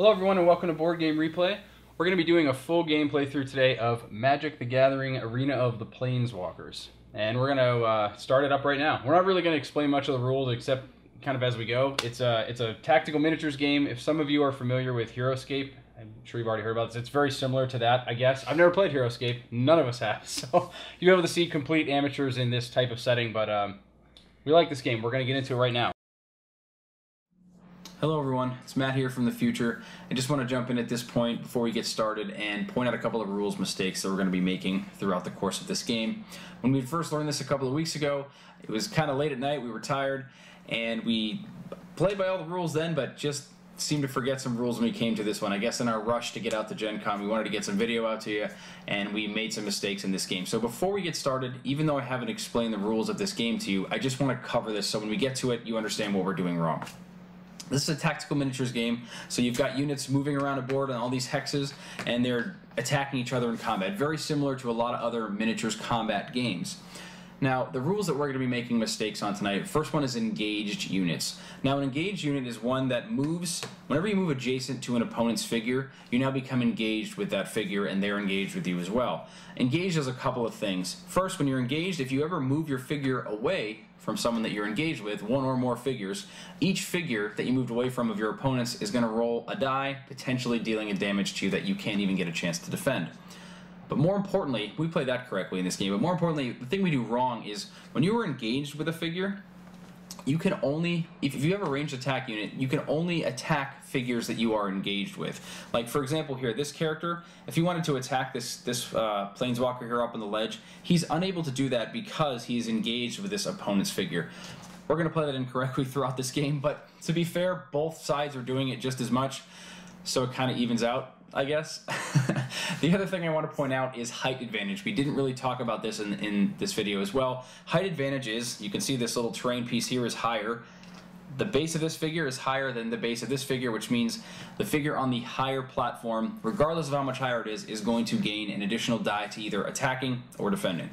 Hello, everyone, and welcome to Board Game Replay. We're going to be doing a full game playthrough today of Magic the Gathering Arena of the Planeswalkers. And we're going to uh, start it up right now. We're not really going to explain much of the rules except kind of as we go. It's a, it's a tactical miniatures game. If some of you are familiar with HeroScape, I'm sure you've already heard about this. It's very similar to that, I guess. I've never played HeroScape. None of us have. So you'll be able to see complete amateurs in this type of setting. But um, we like this game. We're going to get into it right now. Hello, everyone. It's Matt here from the future. I just want to jump in at this point before we get started and point out a couple of rules mistakes that we're going to be making throughout the course of this game. When we first learned this a couple of weeks ago, it was kind of late at night. We were tired, and we played by all the rules then, but just seemed to forget some rules when we came to this one. I guess in our rush to get out to Gen Con, we wanted to get some video out to you, and we made some mistakes in this game. So before we get started, even though I haven't explained the rules of this game to you, I just want to cover this so when we get to it, you understand what we're doing wrong. This is a tactical miniatures game, so you've got units moving around a board on all these hexes, and they're attacking each other in combat. Very similar to a lot of other miniatures combat games. Now, the rules that we're going to be making mistakes on tonight, first one is engaged units. Now, an engaged unit is one that moves, whenever you move adjacent to an opponent's figure, you now become engaged with that figure and they're engaged with you as well. Engaged does a couple of things. First, when you're engaged, if you ever move your figure away from someone that you're engaged with, one or more figures, each figure that you moved away from of your opponents is going to roll a die, potentially dealing a damage to you that you can't even get a chance to defend. But more importantly, we play that correctly in this game, but more importantly, the thing we do wrong is when you are engaged with a figure, you can only, if you have a ranged attack unit, you can only attack figures that you are engaged with. Like, for example, here, this character, if you wanted to attack this, this uh, Planeswalker here up on the ledge, he's unable to do that because he's engaged with this opponent's figure. We're going to play that incorrectly throughout this game, but to be fair, both sides are doing it just as much, so it kind of evens out. I guess. the other thing I want to point out is height advantage. We didn't really talk about this in, in this video as well. Height advantage is, you can see this little terrain piece here is higher. The base of this figure is higher than the base of this figure, which means the figure on the higher platform, regardless of how much higher it is, is going to gain an additional die to either attacking or defending.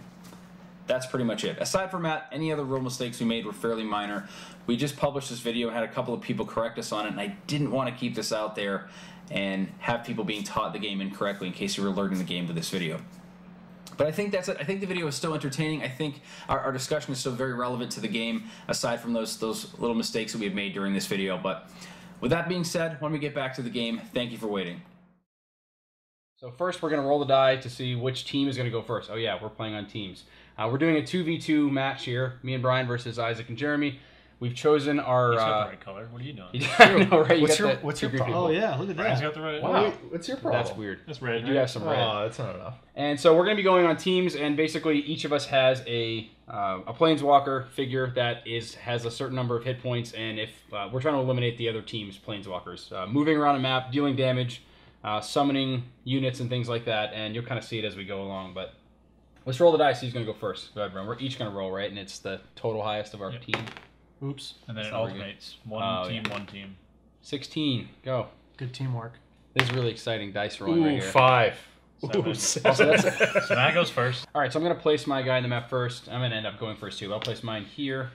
That's pretty much it. Aside from that, any other rule mistakes we made were fairly minor. We just published this video, had a couple of people correct us on it, and I didn't want to keep this out there and have people being taught the game incorrectly in case you were learning the game with this video. But I think that's it. I think the video is still entertaining. I think our, our, discussion is still very relevant to the game, aside from those those little mistakes that we have made during this video. But with that being said, when we get back to the game, thank you for waiting. So first, we're going to roll the die to see which team is going to go first. Oh yeah, we're playing on teams. Uh, we're doing a 2v2 match here. Me and Brian versus Isaac and Jeremy. We've chosen our. He's got uh, the right color. What are you doing? I know, right? You what's got your the What's your problem? people. Oh yeah, look at Brian's that. got the right. Wow. Wow. What's your problem? That's weird. That's red. You do right? have some red. Oh, that's not enough. And so we're going to be going on teams, and basically each of us has a uh, a planeswalker figure that is has a certain number of hit points, and if uh, we're trying to eliminate the other team's planeswalkers, uh, moving around a map, dealing damage, uh, summoning units, and things like that, and you'll kind of see it as we go along. But let's roll the dice. Who's going to go first? Go ahead, Brian. We're each going to roll, right? And it's the total highest of our Yep. team. Oops. And then it That's not very good. alternates. One Oh, team, yeah. one team. Sixteen. Go. Good teamwork. This is really exciting dice rolling Ooh, right here. five. Seven. Ooh, So seven. that's So Matt goes first. All right, so I'm going to place my guy in the map first. I'm going to end up going first too. I'll place mine here.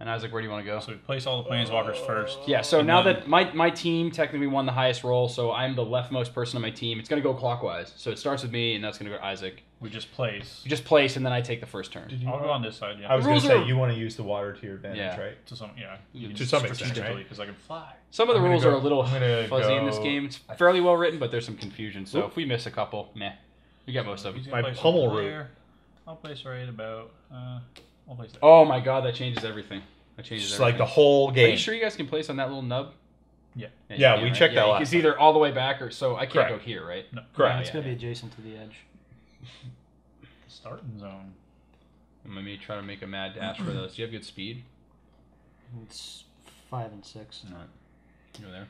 And Isaac, where do you want to go? So we place all the planeswalkers first. Yeah, so now then- that my, my team technically won the highest roll, so I'm the leftmost person on my team. It's going to go clockwise. So it starts with me, and that's going to go to Isaac. We just place. You just place, and then I take the first turn. I'll go on this side. Yeah. I was going rules to say are- you want to use the water to your advantage, Yeah. right? to some, yeah. To some extent, strategically, right? because I can fly. Some of the I'm gonna rules go- are a little I'm gonna fuzzy in this go- game. It's fairly well written, but there's some confusion. So Oop. if we miss a couple, meh. We got most of He's them. gonna My place pummel over route. there. I'll place right about. Uh, I'll place there. Oh my god, that changes everything. That changes Just like everything. the whole game. Are you sure you guys can place on that little nub? Yeah. you Yeah, can, we right? checked that yeah, last It's time. either all the way back or so I can't Correct. go here, right? No. Correct. It's yeah, gonna yeah. be adjacent to the edge. Starting zone. Let me try to make a mad dash for those. Do you have good speed? It's five and six. No. Go there.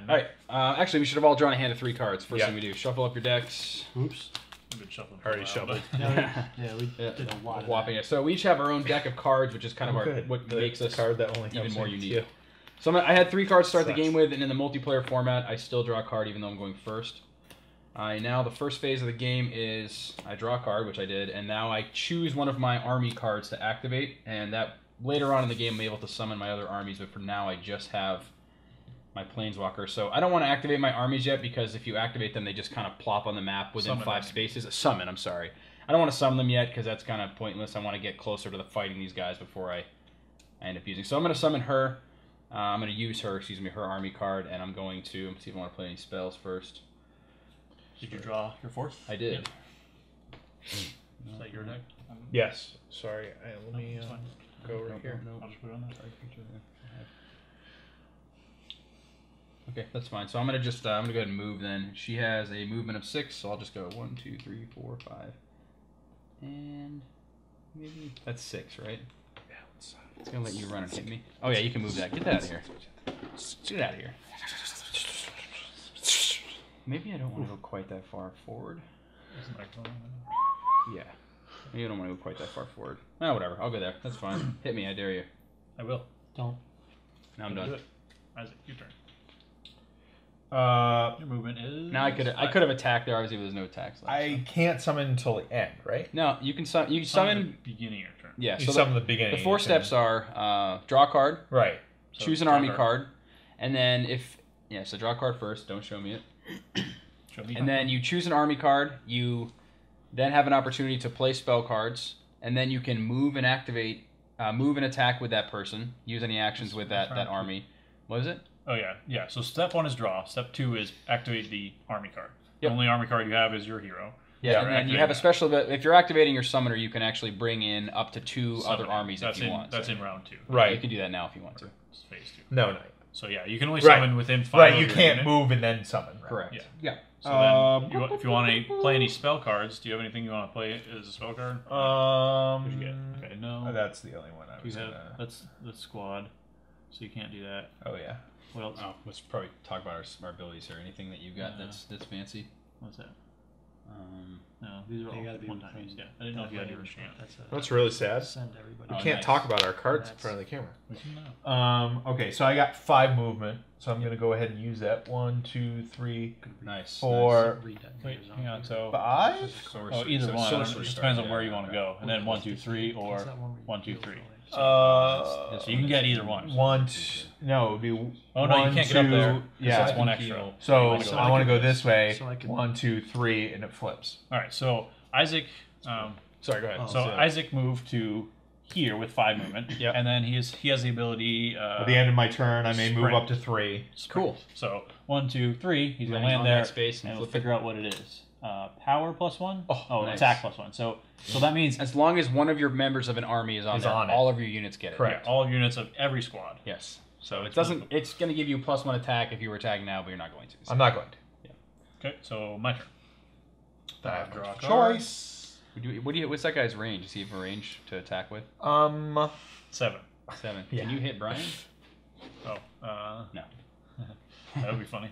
All right. Uh, actually, we should have all drawn a hand of three cards. First Yeah. thing we do: shuffle up your decks. Oops. I've been shuffling for a Already while, shuffled. but- Yeah, we, yeah, we Yeah, did a lot of whopping that. it. So we each have our own deck of cards, which is kind of our good. what The makes us card that only even comes more in unique. two. So I'm, I had three cards to start the Sucks. game with, and in the multiplayer format, I still draw a card even though I'm going first. I now the first phase of the game is I draw a card, which I did, and now I choose one of my army cards to activate, and that later on in the game I'm able to summon my other armies, but for now I just have my planeswalker. So I don't want to activate my armies yet because if you activate them, they just kind of plop on the map within Summon five spaces. Summon, I'm sorry. I don't want to summon them yet because that's kind of pointless. I want to get closer to the fighting these guys before I, I end up using. So I'm going to summon her. Uh, I'm going to use her, excuse me, her army card, and I'm going to see if I want to play any spells first. Did you draw your fourth? I did. Is that your deck? Yes. Sorry. I, let me It's uh, fine. go over here. nope, I'll just put it on there. Okay, that's fine. So I'm gonna just uh, I'm gonna go ahead and move. Then she has a movement of six, so I'll just go one, two, three, four, five, and maybe that's six, right? Yeah. It's gonna let you run and hit me. Oh yeah, you can move that. Get that out of here. Get out of here. Maybe I don't want to go quite that far forward. Isn't that going Yeah. Maybe I don't want to go quite that far forward. Ah, whatever. I'll go there. That's fine. Hit me. I dare you. I will. Don't. Now I'm Do done. it. Isaac, your turn. Uh, Your movement is. Now I could I could have attacked there. Obviously, there's no attacks. Left, I can't summon until the end, right? so. No, you can summon. You Summon summon. the beginning of your turn. Yeah. You So summon the, the beginning. the four of your steps turn. are uh, draw a card, right. So choose an draw army card. card, and then if yeah, so draw a card first. Don't show me it. Show me. And then you choose an army card. You then have an opportunity to play spell cards, and then you can move and activate, uh, move and attack with that person. Use any actions with that that army. What is it? Oh yeah, yeah. So step one is draw. Step two is activate the army card. Yep. The only army card you have is your hero. Yeah, Yeah, and then you have a special. but If you're activating your summoner, you can actually bring in up to two other armies That's if you in, want. That's so in round two. Right. You can do that now if you want to. It's phase two. No, no. So yeah, you can only Right. summon within five. Right. You can't unit. move and then summon. Right? Correct. Yeah. Yeah. So Um, then, you, if you want to play any spell cards, do you have anything you want to play as a spell card? Um. What'd you get? Okay, no. oh, that's the only one I was have gonna. that's the squad, so you can't do that. Oh yeah. Well. Oh, let's probably talk about our, our abilities here. Anything that you've got Yeah. that's that's fancy. What's that? Um, No, these are They all gotta be one times. within- Yeah, I didn't know if you had your chance. That's a, That's really sad. send everybody. We Oh, can't nice. talk about our cards in front of the camera. We can now. Um. Okay. So I got five movement. So I'm gonna go ahead and use that. One, two, three, nice. four, Read that Wait, hang on. So five. Nice. Oh, either so one. sorcery It just starts, depends on yeah, where you want to go, and then one, two, three, or What's that one where you one, two, do three. Affiliates? Uh. Yeah, so you can get either one. One. T- no, it would be. Oh no, you one, can't get up two- there. Yeah. that's one extra. can So You wanna I want to go this way. So I can- One, two, three, and it flips. All right, so Isaac. Um, Sorry, go ahead. Oh. so Isaac moved to here with five movement. Yep. And then he is he has the ability. Uh, At the end of my turn, I may move sprint. up to three. sprint. Cool. So one, two, three. He's gonna Land land on there, that space and and we'll flip it. figure out what it is. Uh, power plus one. Oh, nice. attack plus one. So so that means As long as one of your members of an army is on Is there, on it. all of your units get it. Correct. yeah, all units of every squad. Yes. So it it's doesn't. It's going to give you plus one attack if you were attacking now, but you're not going to. I'm not going to. Yeah. Okay, so my turn. I have Draw a no card. choice. What do you, what do you? What's that guy's range? Does he have a range to attack with? Um. Seven. Seven. Yeah. Can you hit Brian? Oh, uh, No. that would be funny.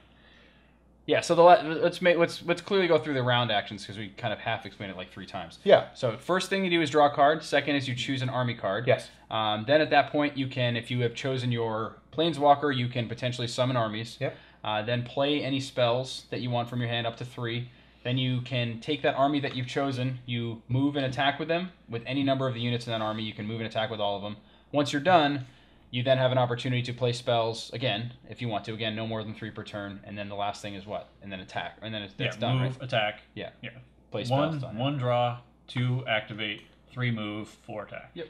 Yeah. So the let's make let's let's clearly go through the round actions because we kind of half explained it like three times. Yeah. So first thing you do is draw a card. Second is you choose an army card. Yes. Um, then at that point you can, if you have chosen your planeswalker, you can potentially summon armies. Yep. Uh, then play any spells that you want from your hand up to three. Then you can take that army that you've chosen, you move and attack with them with any number of the units in that army. You can move and attack with all of them. Once you're done, you then have an opportunity to play spells again if you want to. Again, no more than three per turn. And then the last thing is what? And then attack. And then it's, Yeah, it's done, move, right? attack. Yeah. Yeah. Play spells. One, done. one draw, two activate, three move, four attack. Yep.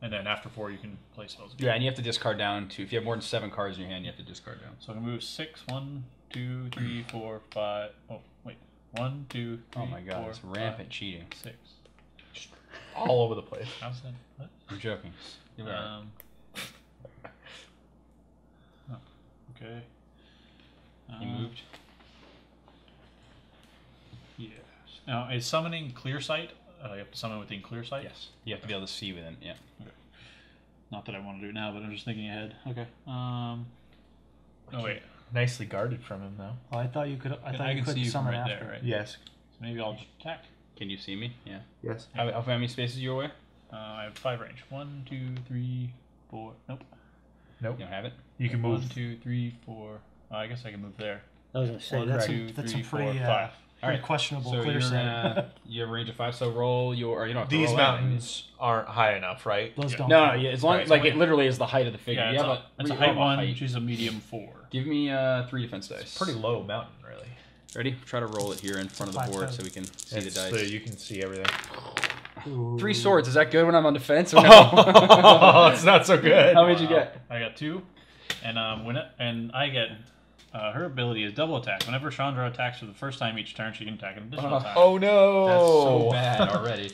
And then after four, you can play spells. Again. Yeah, and you have to discard down to. If you have more than seven cards in your hand, you have to discard down. So I can move six, one, two, three, four, five. Oh, wait. One, two, three, Oh my god, four, it's five, rampant cheating. six. All over the place. How's that? What? I'm joking. You're right. Um, oh, okay. you Uh, moved. Yes. Now, is summoning clear sight? Uh, you have to summon within clear sight? Yes. You have to be able to see within. Yeah. Okay. Not that I want to do it now, but I'm just thinking ahead. Okay. Um. Oh wait. Nicely guarded from him, though. Oh, I thought you could. I I thought you could you summon right after. there, right? Yes. So maybe I'll just attack. Can you see me? Yeah. Yes. How, how many spaces you away? Uh, I have five range. One, two, three, four. Nope. Nope. You don't have it. You can move. One, two, three, four. Oh, I guess I can move there. I was gonna say One, that's two, a, that's three, a four, pretty. Uh, five. All right. questionable So clear you're you have a range of five, so roll your. Or you don't These roll anything. mountains aren't high enough, right? Those Yeah. don't. No, no, yeah, as long Right. like it literally is the height of the figure. Yeah, you it's have a, a, it's a height one. height. She's a medium four. Give me uh, three defense dice. Pretty low mountain, really. Ready? Try to roll it here in front of the board toes. so we can see It's the dice. so you can see everything. Ooh. Three swords. Is that good when I'm on defense or no? oh, it's not so good. How many did you get? I got two, and um, when it, and I get uh, her ability is double attack. Whenever Chandra attacks for the first time each turn, she can attack an additional Oh. time. Oh no! That's so bad already.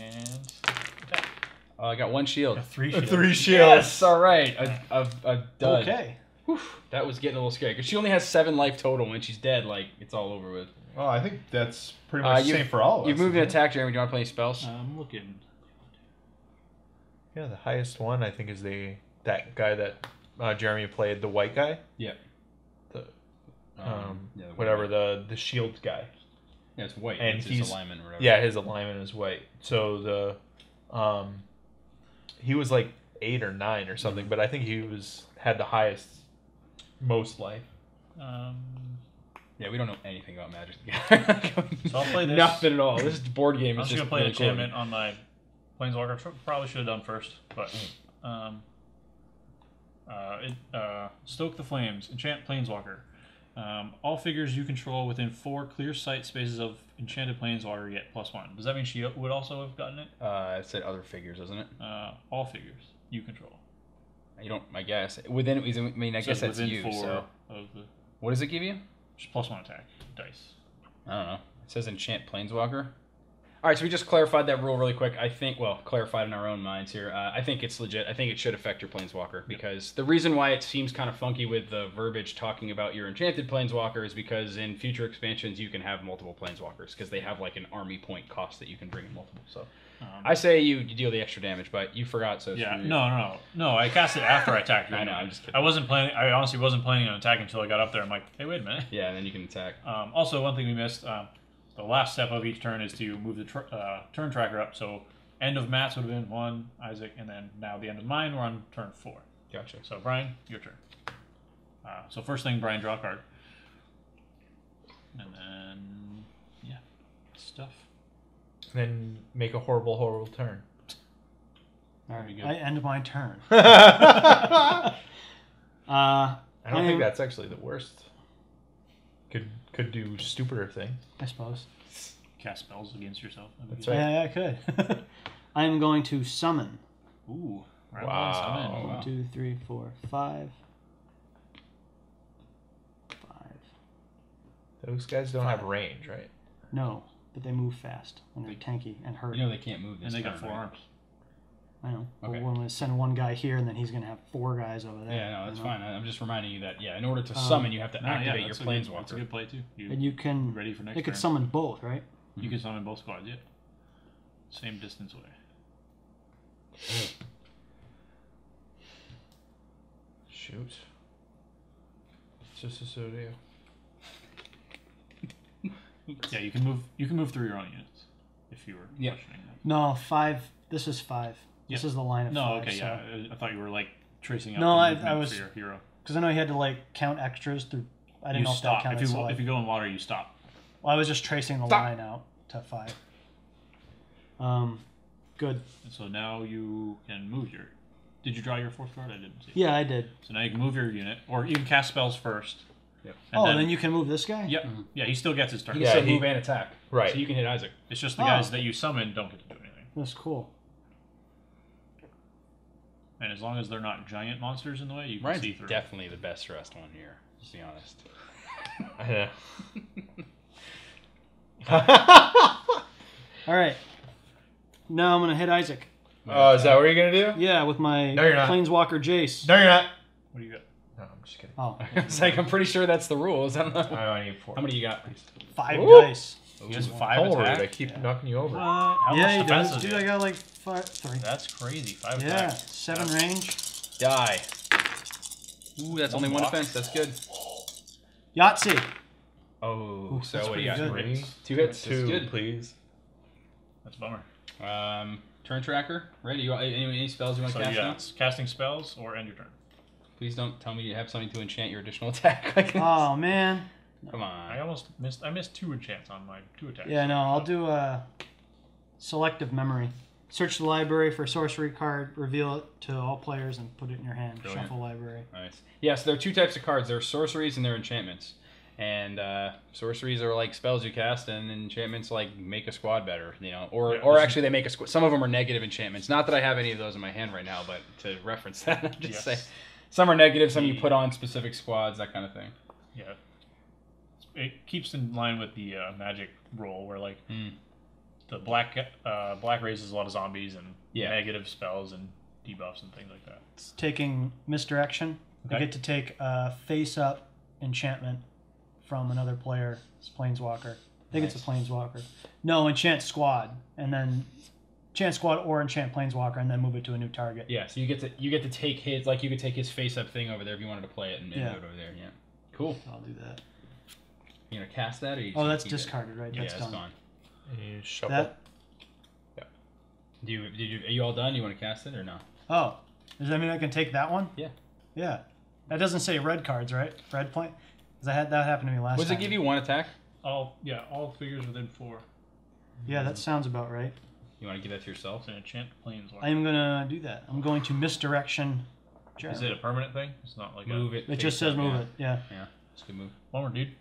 And attack. Oh, I got one shield. A three. A shield. three shields. Yes, all right. A, a, a dud. Okay. Whew, that was getting a little scary because she only has seven life total. When she's dead, like it's all over with. Well, I think that's pretty Uh, much the same for all of You've moved an isn't attack, Jeremy. Do you want to play any spells? I'm looking. Yeah, the highest one I think is the that guy that uh, Jeremy played, the white guy, Yep. the Um, um, yeah, the whatever white the the shield guy. Yeah, it's white. and it's he's- his alignment or whatever. Yeah, his alignment is white. So the um, he was like eight or nine or something, but I think he was had the highest, most life. Um, Yeah, we don't know anything about magic. So I'll play this. Nothing at all. This is board game I'm is just just gonna play an really cool. enchantment on my planeswalker. Tr- Probably should have done first, but um, uh, it, uh, stoke the flames. Enchant planeswalker. Um, all figures you control within four clear sight spaces of enchanted planeswalker get plus one. Does that mean she would also have gotten it? Uh, it said other figures, doesn't it? Uh, all figures you control. You don't. I guess within. I mean, I guess that's you. four So of the what does it give you? just plus one attack dice. I don't know. It says enchant planeswalker. All right, so we just clarified that rule really quick. I think, well, clarified in our own minds here. Uh, I think it's legit. I think it should affect your planeswalker because the reason why it seems kind of funky with the verbiage talking about your enchanted planeswalker is because in future expansions you can have multiple planeswalkers because they have like an army point cost that you can bring in multiple. So Um, I say you, deal the extra damage, but you forgot, so Yeah, no, no, no, no. I cast it after I attacked you. I know, I'm just kidding. I wasn't planning. I honestly wasn't planning on attacking until I got up there. I'm like, hey, wait a minute. Yeah, and then you can attack. Um, also, one thing we missed. Um, the last step of each turn is to move the tr- uh, turn tracker up. So end of Matt's would have been one, Isaac, and then now the end of mine. We're on turn four. Gotcha. So Brian, your turn. Uh, so first thing, Brian, draw a card, and then yeah, stuff. And then make a horrible, horrible turn. All Very right. good. I end my turn. I Uh, don't I think am- that's actually the worst. Could could do stupider thing. I suppose. Cast spells against yourself. That'd be That's right. Yeah, I could. I am going to summon. good. Ooh. round Wow. one, summon. Wow. One, two, three, four, five. Five. Those guys don't have range, right? No, but they move fast and they're tanky and hurt. You know they can't move this And they got turn, four right? arms. I know. Okay. we're going to send one guy here, and then he's going to have four guys over there. Yeah, no, that's you know? fine. I- I'm just reminding you that yeah, in order to Um, summon, you have to activate yeah, your that's a good- That's a good play too. You, And you can. ready for next They could turn? summon both, right? You can summon both squads, yeah. Same distance away. Shoot. It's just a Sodio. Yeah, you can move. You can move through your own units if you were Yeah. questioning that. No, five. This is five. This Yeah. is the line of No, five. okay, so- yeah. I- I thought you were like tracing out. No, the I- I movement was- for your hero. Because I know you had to like count extras through. I didn't You know if that stop counted. if you so wa- I, if you go in water, you stop. well, I was just tracing the Stop. line out to five. Um, good. And so now you can move your. Did you draw your fourth card? I didn't see. Yeah, I did. So now you can move your unit, or you can cast spells first. Yep. And oh, then, then, you can move this guy. Yep. Yeah, he still gets his turn. He can Yeah, still he- move and attack. Right. So you can hit Isaac. It's just the Oh. guys that you summon don't get to do anything. That's cool. And as long as they're not giant monsters in the way, you can Ryan's see through. definitely the best dressed one here. Just to be honest. I know. All right. Now I'm gonna hit Isaac. Oh, is that what you're gonna do? Yeah, with my No, you're not. Planeswalker Jace. No, you're not. What do you got? No, I'm just kidding. Oh, it's like I'm pretty sure that's the rules. I'm not... I only need four. How many you got? five Ooh. dice. He has five Don't attack. I keep knocking you over. What? How yeah, he does. Dude, he? I got like five, three. That's crazy. Five Yeah, attack. seven That's- range. Die. Ooh, that's One only one block. defense. That's good. Yahtzee. Oh, Ooh, so that's what do you got? pretty Three. Three, Two hits. two, That's good. please. That's a bummer. Um, turn tracker. Ready? You any, any spells you want So to you cast got now? casting spells or end your turn. Please don't tell me you have something to enchant your additional attack. Oh man, Come on. I almost missed. I missed two enchants on my two attacks. Yeah, no, I'll do a selective memory. Search the library for a sorcery card, reveal it to all players, and put it in your hand. Brilliant. Shuffle library. Nice. Yeah, so there are two types of cards. There are sorceries and there are enchantments. And uh, sorceries are like spells you cast, and enchantments like make a squad better, you know. Or, Yeah, or actually, they make a squad. Some of them are negative enchantments. Not that I have any of those in my hand right now, but to reference that, I'm just Yes. say some are negative, some you put on specific squads, that kind of thing. Yeah. It keeps in line with the uh, magic role, where like Hmm. the black uh, black raises a lot of zombies and Yeah. negative spells and debuffs and things like that. It's taking misdirection. I get to take a face up enchantment from another player. It's planeswalker. I think it's a planeswalker. No, enchant squad, and then enchant squad or enchant planeswalker, and then move it to a new target. Yeah, so you get to you get to take his like you could take his face up thing over there if you wanted to play it and, and Yeah. move it over there. Yeah, cool. I'll do that. You gonna cast that or you? Oh, that's keep it? discarded, right? Yeah, That's it's gone. gone. You shuffle. That. Do you did you are you all done? You want to cast it or no? Oh, does that mean I can take that one? Yeah. Yeah. That doesn't say red cards, right? Red point. Because I had that happened to me last What does time. it give you? One attack. All yeah, all figures within four. Yeah, that sounds about right. You want to give that to yourself? It's an enchant planeswalker. I am gonna do that. I'm going to misdirection. Is it a permanent thing? It's not like Move a it. It just says move yeah. it. Yeah. Yeah, it's a good move. one more dude.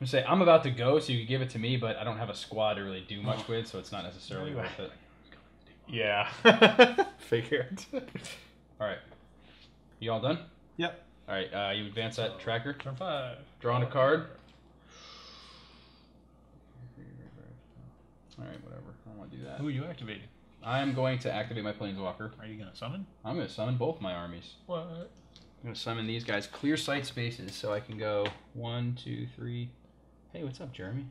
I'm say I'm about to go, so you can give it to me, but I don't have a squad to really do much with, so it's not necessarily worth it. Yeah. Figured. All right, you all done? Yep. All right, uh, you advance that tracker. Turn five. Drawing a card. All right, whatever. I don't want to do that. Who are you activating? I am going to activate my planeswalker. Are you gonna summon? I'm going to summon both my armies. What? I'm going to summon these guys. Clear sight spaces so I can go one, two, three. Hey, what's up, Jeremy?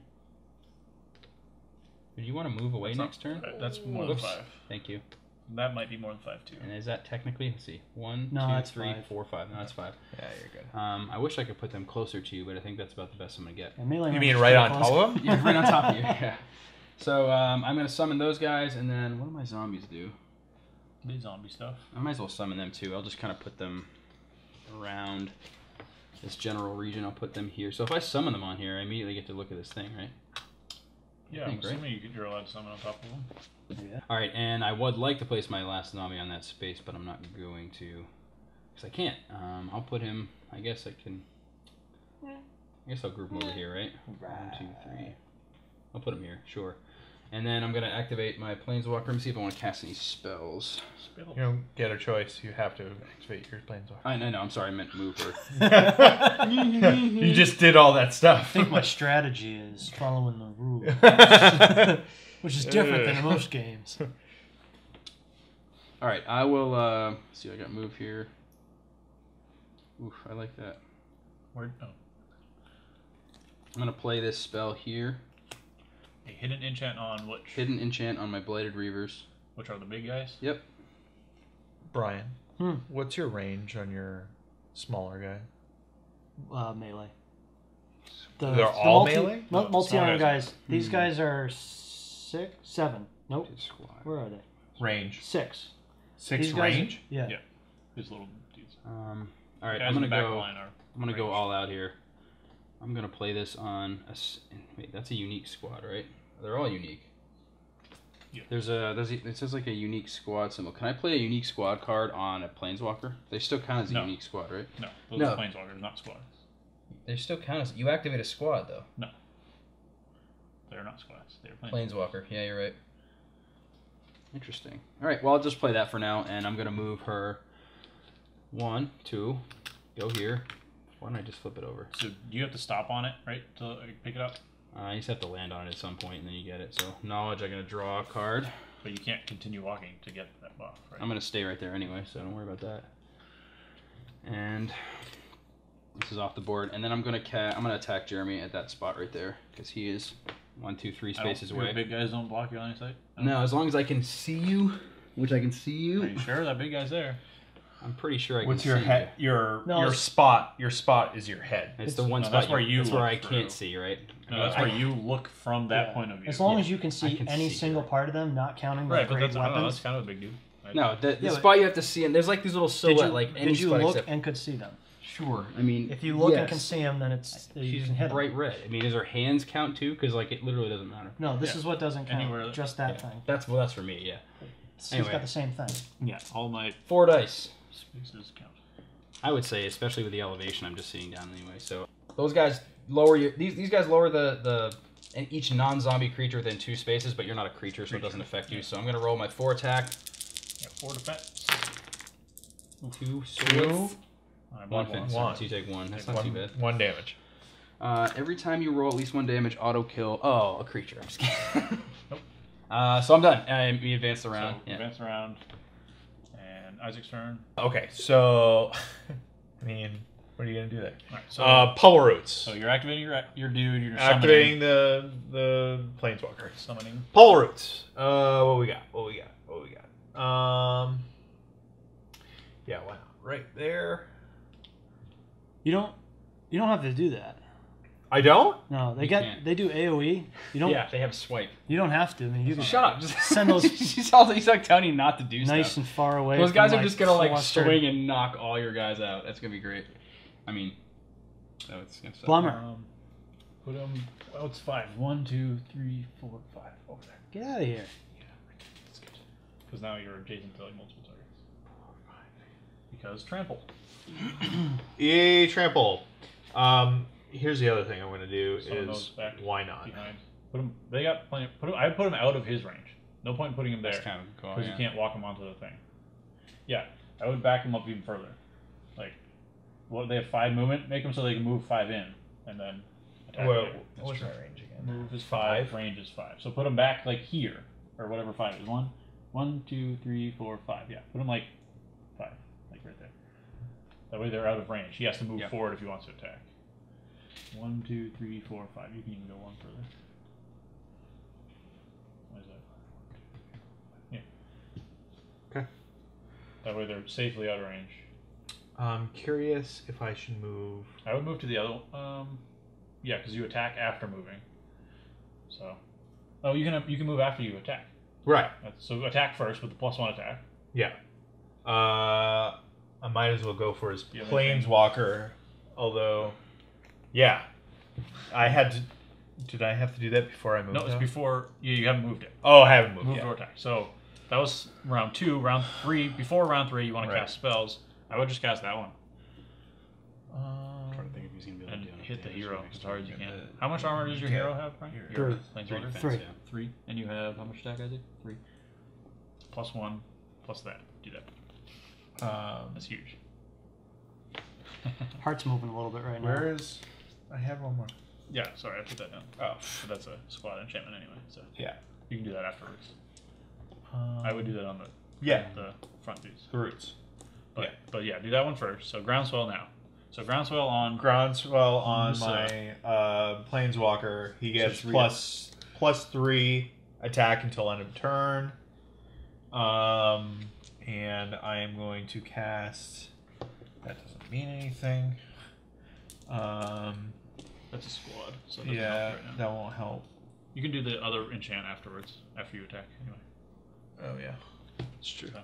Do you want to move away That's not- next turn? Uh, That's more Whoops. than five. Thank you. That might be more than five too. And is that technically? Let's see. One, No, two, that's three, five. four, five. No, that's five. Yeah, you're good. Um, I wish I could put them closer to you, but I think that's about the best I'm going to get. And melee You mean right on top of him? Yeah, right on top of you. Yeah. So um, I'm gonna summon those guys, and then what do my zombies do? The zombie stuff. I might as well summon them too. I'll just kind of put them around this general region. I'll put them here. So if I summon them on here, I immediately get to look at this thing, right? Yeah, think, I'm right? assuming you could, you're allowed to summon on top of them. Yeah. All right, and I would like to place my last zombie on that space, but I'm not going to because I can't. Um, I'll put him. I guess I can. I guess I'll group him over here, right? One, two, three. I'll put him here, sure. And then I'm gonna activate my planeswalker. and see if I want to cast any spells. Spell. You don't get a choice. You have to activate your planeswalker. I know, no, I'm sorry, I meant move her. you just did all that stuff. I think my strategy is following the rules, which is different than most games. All right, I will. Uh, see, I got move here. Oof, I like that. Where? Oh, I'm gonna play this spell here. A hidden enchant on which? Hidden enchant on my blighted reavers. Which are the big guys? Yep. Brian, Hmm. what's your range on your smaller guy? Uh, melee. The, They're the all multi, melee? mul- No, multi-armor small guys. guys. These Hmm. guys are six, seven. Nope. Where are they? Range. Six. Six These guys- range? Yeah. Yeah. These little dudes. Um. All right, Guys I'm gonna in the back go. I'm gonna go all out here. I'm gonna play this on a. Wait, that's a unique squad, right? They're all unique. Yeah. There's a there's a, it says like a unique squad symbol. Can I play a unique squad card on a planeswalker? They still count as a No. unique squad, right? No, those No. are planeswalkers, not squads. They still count as you activate a squad though. No, they're not squads. They're planeswalkers. Planeswalker. Yeah, you're right. Interesting. All right. Well, I'll just play that for now, and I'm gonna move her. One, two, go here. Why don't I just flip it over? So you have to stop on it, right, to pick it up, Uh, you just have to land on it at some point, and then you get it. So knowledge, I'm gonna draw a card. but you can't continue walking to get that buff, right? I'm gonna stay right there anyway, so don't worry about that. And this is off the board, and then I'm gonna ca- I'm gonna attack Jeremy at that spot right there because he is one, two, three spaces away. Big guys don't block you on. I don't- No, as long as I can see you, which I can see Are you, you sure that big guy's there? I'm pretty sure I What's can your see head? Your No, your it's- spot. Your spot is your head. You. It's the one No, spot. that's where you That's where look I through. can't see, right? No, that's I- where you look from that Yeah. point of view. As long Yeah. as you can see can any see single her. part of them, not counting the right, but great that's, I don't know, weapons. that's kind of a big dude. I- No, the, the Yeah, but- spot you have to see, and there's like these little did silhouette, you, like any did you spot look except- and could see them? Sure. I mean, If you look and yes. can see them, then it's you she's can hit 'em. bright red. I mean, is her hands count too? Because like it literally doesn't matter. No, this Yeah. is what doesn't count. Anywhere- just that thing. That's well, that's for me. Yeah. She's Anyway. got the same thing. Yeah, all my Four dice. Spaces count. I would say, especially with the elevation, I'm just seeing down anyway. So those guys lower your these these guys lower the the and each non-zombie creature within two spaces, but you're not a creature, so it doesn't affect you. So I'm gonna roll my four attack, Yeah, four defense. two, Two. I one, one. One. So you take one. That's not One, too bad. one damage. Uh, every time you roll at least one damage, auto kill. Oh, a creature. I'm just kidding. Nope. Uh, so I'm done. Uh, we advance So around. yeah. advance around. And Isaac's turn. Okay, so I mean, what are you gonna do there? Alright, so Uh, pummel roots. so you're activating your your dude, you're Activating the the planeswalker. summoning. summoning. Pummel roots. Uh, what we got? What we got? What we got? Um, yeah, why not? Right there. You don't. You don't have to do that. I don't. No, they You get can't. they do AOE. You don't. Yeah, they have swipe. You don't have to. I mean, you can Shut up. Just Send those- She's all he's like telling you not to do nice stuff. and far away. Those from, guys are like, just gonna like clustered- swing and knock all your guys out. That's gonna be great. I mean, so it's gonna suck. Plumber. Um, put him. Oh, it's five. One, two, three, four, five. Over there. Get out of here. Because now you're adjacent to like multiple targets. Because trample. Yay, trample. Um, here's the other thing I'm gonna do Summon is why not? Behind. Put him. They got plenty. Put him. I put him out of his range. No point in putting him there That's kind of cool. because Yeah. you can't walk him onto the thing. Yeah, I would back him up even further. Like, what they have five movement. Make them so they can move five in, and then attack Well, later. what's my range again? Move is five, range is five. So put him back like here, or whatever five is. One, one, two, three, four, five. Yeah, put him like five, like right there. That way they're out of range. He has to move Yep. forward if he wants to attack. One, two, three, four, five. You can even go one further. What is that? Yeah. Okay. That way they're safely out of range. I'm curious if I should move. I would move to the other. Um, yeah, because you attack after moving. So, oh, you can you can move after you attack. Right. That's, so attack first with the plus one attack. Yeah. Uh, I might as well go for his You have planeswalker. Although, yeah, I had to. Did I have to do that before I moved? No, it's though? before you, you haven't moved it. Oh, I haven't moved Move yet. or attack. So that was round two. Round three. Before round three, you want to Right. cast spells. I would just cast that one I'm trying to think if he's gonna be able and to do enough hit the hero next as hard as you can. How much armor does your hero have, Frank? Your Three. Three defense, Three. yeah. Three. And you have how much attack, Isaac? Three. Plus one, plus that. Do that. um, That's huge. Heart's moving a little bit right now. where is? I have one more. yeah, sorry, I put that down. Oh, But that's a squad enchantment anyway, so yeah. you can do that afterwards. Um, I would do that on the Yeah, the front piece. the roots. But Yeah. but yeah, do that one first. So groundswell now. So groundswell on Groundswell on So- my uh, planeswalker. He gets just read plus plus three attack until end of turn. Um, and I am going to cast. That doesn't mean anything. Um, that's a squad. So it yeah, help right now. that won't help. You can do the other enchant afterwards after you attack. Anyway. Oh yeah, it's true. So,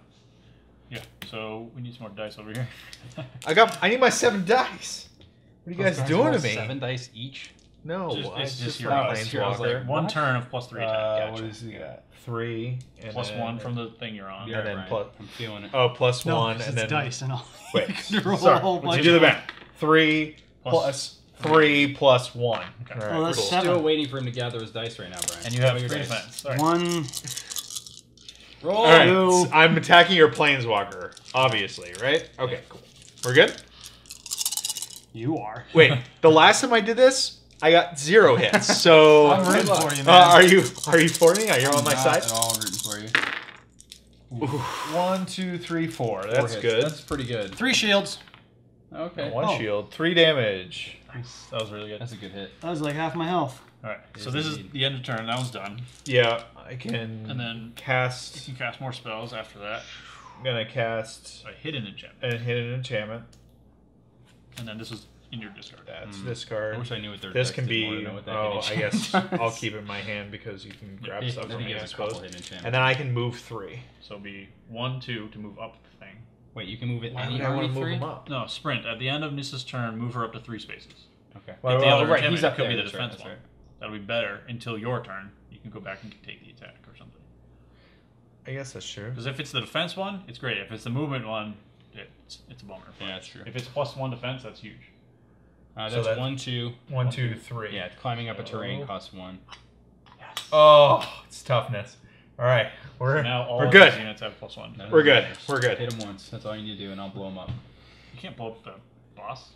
yeah. So we need some more dice over here. I got. I need my seven dice. What are you guys Those doing to me? Seven dice each. No, Just- I it's just for your- my it's your- I was planeswalker. like, one What? turn of plus three attack. Uh, gotcha. what is he got? Three. And Plus then- one from the thing you're on. Yeah, And then Brian. plus- I'm feeling it. Oh, plus no, one, it's and then dice and all. Wait, You roll sorry. a whole Let's do the of- math. Three Plus- plus three plus one. Okay. All right, Oh, that's cool. seven. Still waiting for him to gather his dice right now, Brian. And you have Gather your three dice. defense. Sorry. One. Roll. All right, so I'm attacking your planeswalker, obviously, right? Okay, cool. We're good. You are. Wait, the last time I did this, I got zero hits. So, I'm rooting for you, man. uh, are you are you for me? Are you on my Not side? At all rooting for you. One, two, three, four. Four That's hits. good. That's pretty good. Three shields. Okay. One Oh. shield, three damage. Nice. That was really good. That's a good hit. That was like half my health. All right. So Yes, this is the end of turn. That one's done. Yeah, I can. And then- cast. You can cast more spells after that. I'm gonna cast A hidden enchantment. and hit an enchantment. And then this is in your discard. That's Mm. discard. I wish I knew what their This can did more to be. know what that Oh, I guess enchantment I'll keep it in my hand because you can grab Yeah, stuff from think me, he I has a couple suppose. hidden enchantments. And then I can move three. So it'll be one, two to move up the thing. Wait, you can move it Why any would I wanna move three? him up? No, sprint. At the end of Nissa's turn, move her up to three spaces. Okay. Why Get the would I- other right, he's up It could be there, the that's right, defense that's one. That'll be better until your turn. You can go back and take the attack or something. I guess that's true. Because if it's the defense one, it's great. If it's the movement one, it's it's a bummer. Yeah, that's true. If it's plus one defense, that's huge. Uh, So that's that- one, two. One, two, three. Yeah, climbing up a terrain Oh. costs one. Oh, it's toughness. All right, we're Now all we're good. units have plus one. No, We're good. just We're good. Hit him once. That's all you need to do, and I'll blow him up. You can't blow up the boss.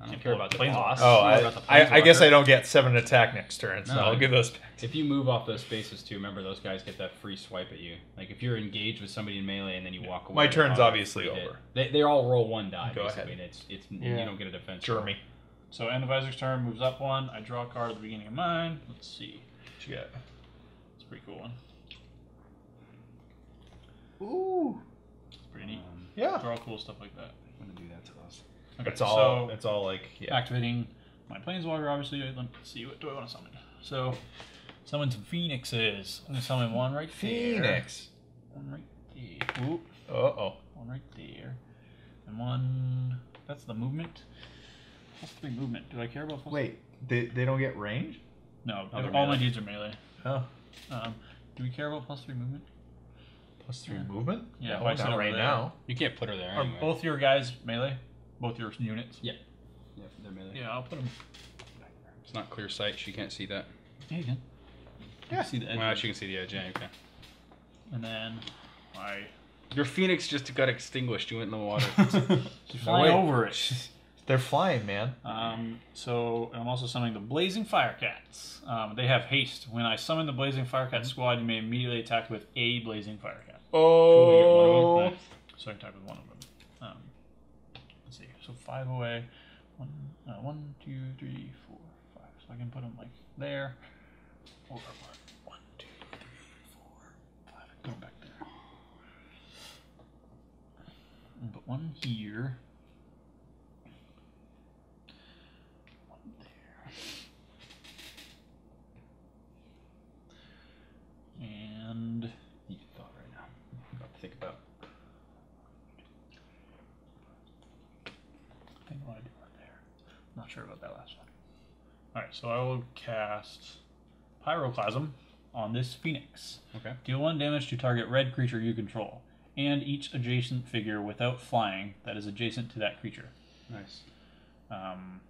I don't Can't care blow about oh, up the planeswalkers. boss. Oh, I, I, I guess. I don't get seven attack next turn, so No. I'll give those back. If you move off those spaces too, remember those guys get that free swipe at you. Like if you're engaged with somebody in melee and then you walk away. My turn's obviously over. They, they all roll one die Go basically. ahead. And it's it's Yeah. you don't get a defense. Jeremy. So end of Isaac's turn moves up one. I draw a card at the beginning of mine. Let's see. What you got? It's a pretty cool one. Ooh. It's pretty neat. Um, Yeah. Draw cool stuff like that. I'm gonna do that to us. Okay, It's all. so it's all like. Yeah. activating my planeswalker. Obviously, let's see what do I want to summon. So summon some phoenixes. I'm gonna summon one right there. Phoenix. One right there. Ooh, Uh oh. one right there. And one. That's the movement. Plus three movement. Do I care about plus? Wait. They, they don't get range? No. Oh, they're all my melee. deeds are melee. Oh. Um, do we care about plus three movement? Plus three Yeah. movement? Yeah, No, why not right there? now. You can't put her there Are anyway. both your guys melee? Both your units? Yeah, Yeah, they're melee. Yeah, I'll put them. It's not clear sight. She can't see that. Yeah, you can. Yeah. See the edge. Well, she can see the edge. Yeah, okay. And then my. Your phoenix just got extinguished. You went in the water. Fly wait. over it. They're flying, man. Um, so I'm also summoning the Blazing Firecats. Um, they have haste. When I summon the Blazing Firecat squad, you may immediately attack with a Blazing Firecat. Oh. Nice. So I can attack with one of them. Um, let's see. So five away. One, uh, one, two, three, four, five. So I can put them like there. Or apart. One, two, three, four, five. Go back there. And put one here. One there. And Deep thought right now. Got to think about. I think what I do right there. Not sure about that last one. Alright, so I will cast Pyroclasm on this Phoenix. Okay. Deal one damage to target red creature you control, and each adjacent figure without flying that is adjacent to that creature. Nice. Um,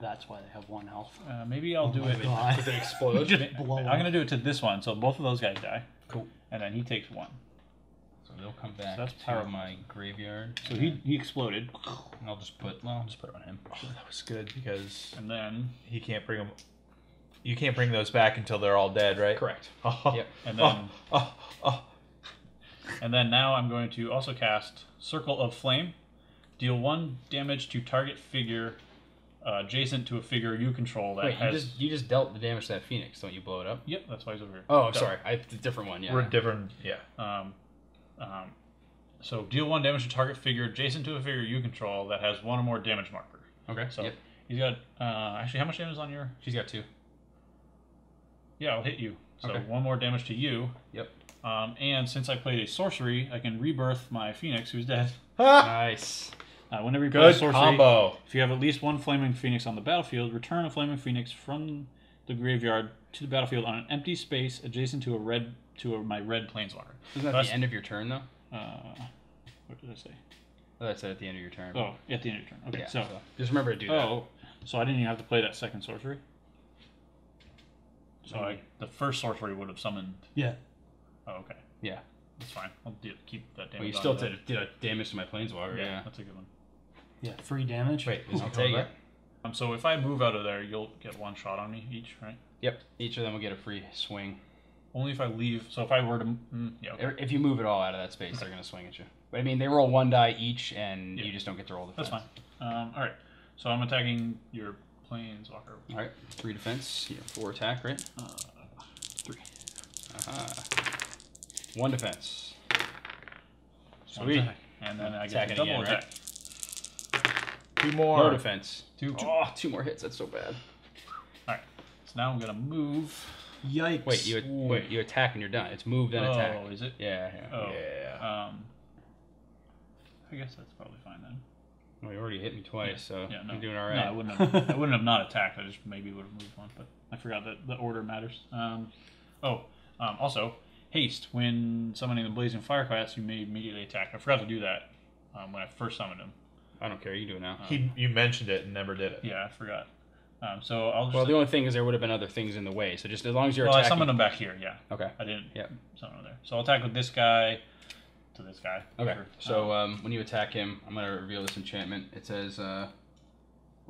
That's why they have one health. uh, maybe I'll do it. God. Does it explode? Just blow I'm up. gonna do it to this one, so both of those guys die. Cool. And then he takes one. So they'll come back that's to power. my graveyard. So he he exploded, And I'll just put. Well, I'll just put it on him. Oh, that was good because and then he can't bring them. You can't bring those back until they're all dead, right? Correct. Oh, Yep. and oh, then oh, oh. And then now I'm going to also cast Circle of Flame. Deal one damage to target figure uh, adjacent to a figure you control that Wait, you has. just you just dealt the damage to that phoenix. Don't you blow it up? Yep, that's why he's over here. Oh, I'm sorry. I a different one. Yeah. We're different. Yeah. Um, um, so deal one damage to target figure adjacent to a figure you control that has one or more damage marker. okay. So Yep. he's got uh, actually how much damage is on your? She's got two. Yeah, I'll hit you. So Okay. one more damage to you. Yep. Um, and since I played a sorcery, I can rebirth my phoenix who's dead. Ah, Nice. Uh, whenever you play a sorcery, combo. If you have at least one flaming phoenix on the battlefield, return a flaming phoenix from the graveyard to the battlefield on an empty space adjacent to a red to a, my red planeswalker. Isn't that That's- the end of your turn though? Uh, what did I say? Oh, that's at the end of your turn. Oh, at the end of your turn. Okay, yeah. so just remember to do that. oh, so I didn't even have to play that second sorcery. So I, the first sorcery would have summoned. Yeah. Oh, okay, Yeah. that's fine. I'll do, keep that damage. Well, you still did, did a damage to my planeswalker. Yeah, Yeah. that's a good one. Yeah. Free damage. Wait, is I'll he take it. Um, so if I move out of there, you'll get one shot on me each, right? Yep. Each of them will get a free swing. Only if I leave. So if I were to, mm, yeah, okay. If you move it all out of that space, they're gonna swing at you. But I mean, they roll one die each, and Yeah. you just don't get to roll the. that's fine. Um, all right, so I'm attacking your planeswalker. All right. Three defense. Yeah. Four attack. Right. Uh, three. Aha. One defense. One Sweet. attack. And then I get to double again, right? Attack. Two No more. defense. Two. Oh, two more hits. That's so bad. Alright. So now I'm gonna move. Yikes. Wait, you wait. You attack and you're done. It's move then attack. Oh, is it? Yeah. yeah. Oh. Yeah. Um I guess that's probably fine then. Well, you already hit me twice, so Yeah, no. you're doing all No, I wouldn't have. I wouldn't have not attacked. I just maybe would have moved one, but I forgot that the order matters. Um, oh, um, also haste. When summoning the blazing firecats, you may immediately attack. I forgot to do that um, when I first summoned him. I don't care. You do it now. He, you mentioned it and never did it. Yeah, I forgot. Um, so I'll just. Well, the only thing is there would have been other things in the way. So just as long as you're well, I attacking. summoned him back here. Yeah, Okay. I didn't. Yeah. Summon him there. So I'll attack with this guy to this guy. Okay. Sure. So um, when you attack him, I'm gonna reveal this enchantment. It says, uh,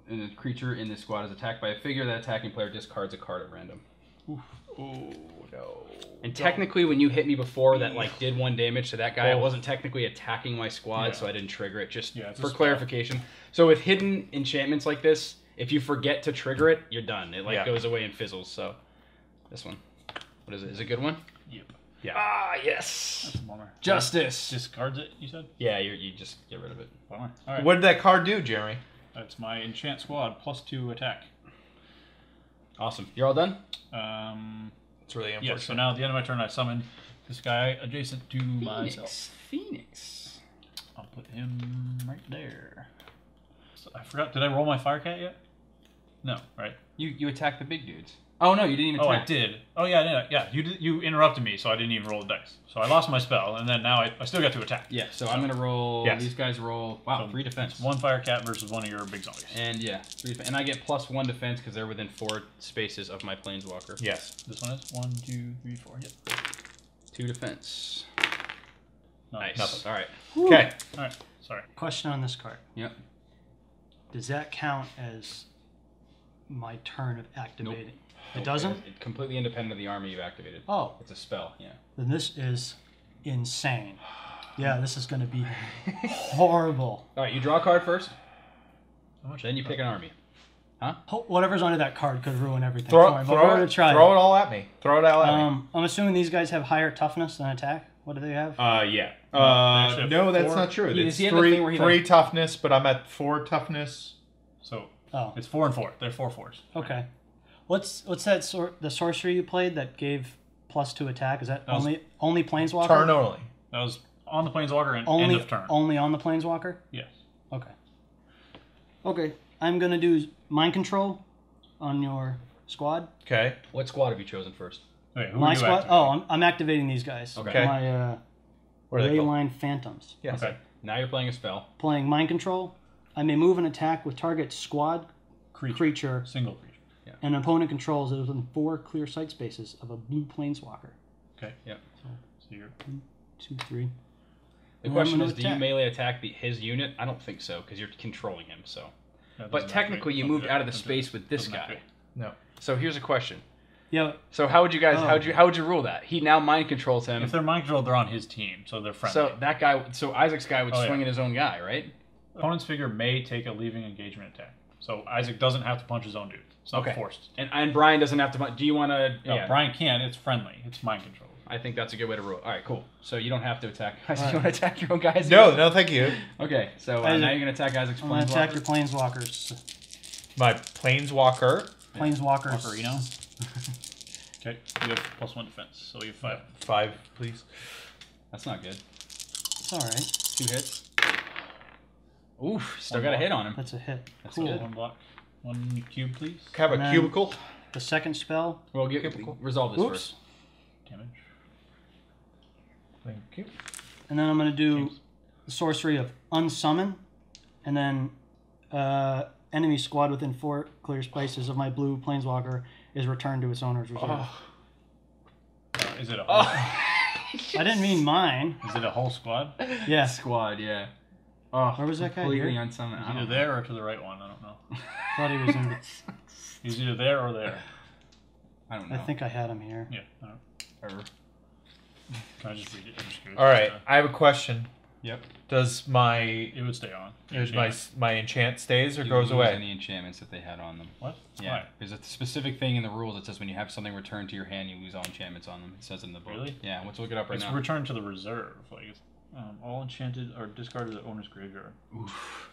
"When a creature in this squad is attacked by a figure, that attacking player discards a card at random." Oh no. And technically, when you hit me before, that like did one damage to that guy. I Oh. wasn't technically attacking my squad, Yeah. so I didn't trigger it. Just Yeah, for clarification. So with hidden enchantments like this, if you forget to trigger it, you're done. It like Yeah. goes away and fizzles. So this one, what is it? Is it a good one? Yep. Yeah. Ah, yes. That's a bummer. Justice. Discards it. You said. Yeah, you you just get rid of it. Bummer. All right. What did that card do, Jeremy? That's my enchant squad plus two attack. Awesome. You're all done. Um, It's really yeah. So now at the end of my turn, I summon this guy adjacent to myself. Phoenix. I'll put him right there. So I forgot. Did I roll my fire cat yet? No. Right. You you attack the big dudes. Oh no, you didn't even Oh, attack. I did. Oh yeah, yeah. yeah. You did, you interrupted me, so I didn't even roll the dice. So I lost my spell, and then now I, I still got to attack. Yeah, so I'm gonna roll. Yes. These guys roll. Wow, So three defense. One fire cat versus one of your big zombies. And yeah, three def- and I get plus one defense because they're within four spaces of my planeswalker. Yes. This one is one, two, three, four. Yep. Two defense. Nice. Nothing. All right. Okay. All right. Sorry. Question on this card. Yep. Does that count as my turn of activating? It doesn't? it- it- completely independent of the army you've activated. Oh, It's a spell. Yeah. then this is insane. Yeah, this is going to be horrible. All right, you draw a card first, How then you pick an army. Huh? Whatever's under that card could ruin everything. Throw, for me, but throw, it, try throw it. it all at me. Throw it all at me. Um, I'm assuming these guys have higher toughness than attack. What do they have? Uh, yeah. Uh, no, that's four. not true. He- It's he three, thing where he, three like- toughness, but I'm at four toughness. So Oh, it's four and four. They're four fours. okay. What's what's that sor- the sorcery you played that gave plus two attack? Is that, That was- only only planeswalker? Turn only. That was on the planeswalker and only end of turn. only on the planeswalker. yes. Okay. Okay. I'm gonna do mind control on your squad. Okay. What squad have you chosen first? Wait, who My are you squad. activating? Oh, I'm, I'm activating these guys. Okay. My uh, What are they called? Leyline Phantoms. Yes. Okay. Now you're playing a spell. Playing mind control. I may move and attack with target squad Creature. creature Single creature. An opponent controls it within four clear sight spaces of a blue planeswalker. Okay. Yep. So you're Two, three. The And question is, gonna do you attack. melee attack the, his unit? I don't think so because you're controlling him. So, that but technically, you moved out of the space with this guy. No. So here's a question. Yeah. So how would you guys? Oh. How would you? How would you rule that? He now mind controls him. If they're mind controlled, they're on his team, so they're friendly. So that guy. So Isaac's guy would Oh, yeah. swing at his own guy, right? Opponent's figure may take a leaving engagement attack. So Isaac doesn't have to punch his own dude. It's not Okay. forced. And and Brian doesn't have to. Do you want to? No, yeah. Brian can. It's friendly. It's mind control. I think that's a good way to rule. it. All right, cool. So you don't have to attack. Isaac, Alright. you want to attack your own guys? No, no, thank you. Okay, so uh, Isaac, now you're gonna attack Isaac's I'm gonna attack your planeswalker. planeswalkers. My planeswalker. Planeswalkers. Walkerino. Okay, you have plus one defense, so you have five. Five, please. That's not good. It's all right. Two hits. Oof, still One got a hit on him. That's a hit. That's cool. good. One block. One cube, please. Have a And then- cubicle. The second spell. Well, get, resolve this Oops. first. Damage. Thank you. And then I'm gonna do James. the sorcery of unsummon, and then uh, enemy squad within four clear spaces of my blue planeswalker is returned to its owner's reserve. Oh. Is it a whole, I didn't mean mine. is it a whole squad? Yeah. Squad, yeah. Oh, Where was that guy? completely Here? unsummoned. I Either don't know. there or to the right one. I don't know. Thought he was in. He's either there or there. I don't know. I think I had him here. Yeah. I don't- Or- Can I just read it? I'm just curious. All right, Uh, I have a question. Yep. Does my it would stay on. is my my enchant stays or You goes lose away? Any enchantments that they had on them. What? Yeah. Why? There's a specific thing in the rules that says when you have something returned to your hand, you lose all enchantments on them. It says in the book. Really? Yeah. Let's look it up right It's now. returned to the reserve. Like it's, um, all enchanted are discarded at owner's graveyard. Oof.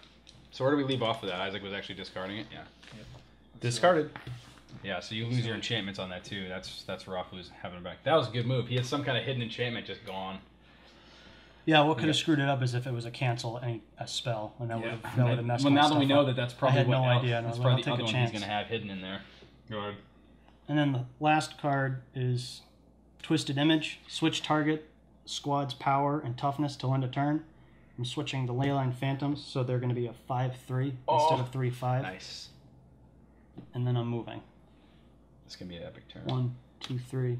So where do we leave off with that? Isaac was actually discarding it. Yeah. Discarded. Yeah. So you lose your enchantments on that too. That's that's rough losing having it back. That was a good move. He had some kind of hidden enchantment just gone. Yeah, what could have screwed it up is if it was a cancel and a spell, and that would have that would have messed well, now that we know up. that that's probably had what no el- idea, and I that's was probably the I'll other take one a he's gonna have hidden in there. Go ahead. And then the last card is Twisted Image. Switch target squad's power and toughness to end a turn. I'm switching the Leyline Phantoms, so they're going to be a 5 3 Oh. instead of 3 5. Nice. And then I'm moving. It's gonna be an epic turn. One, two, three.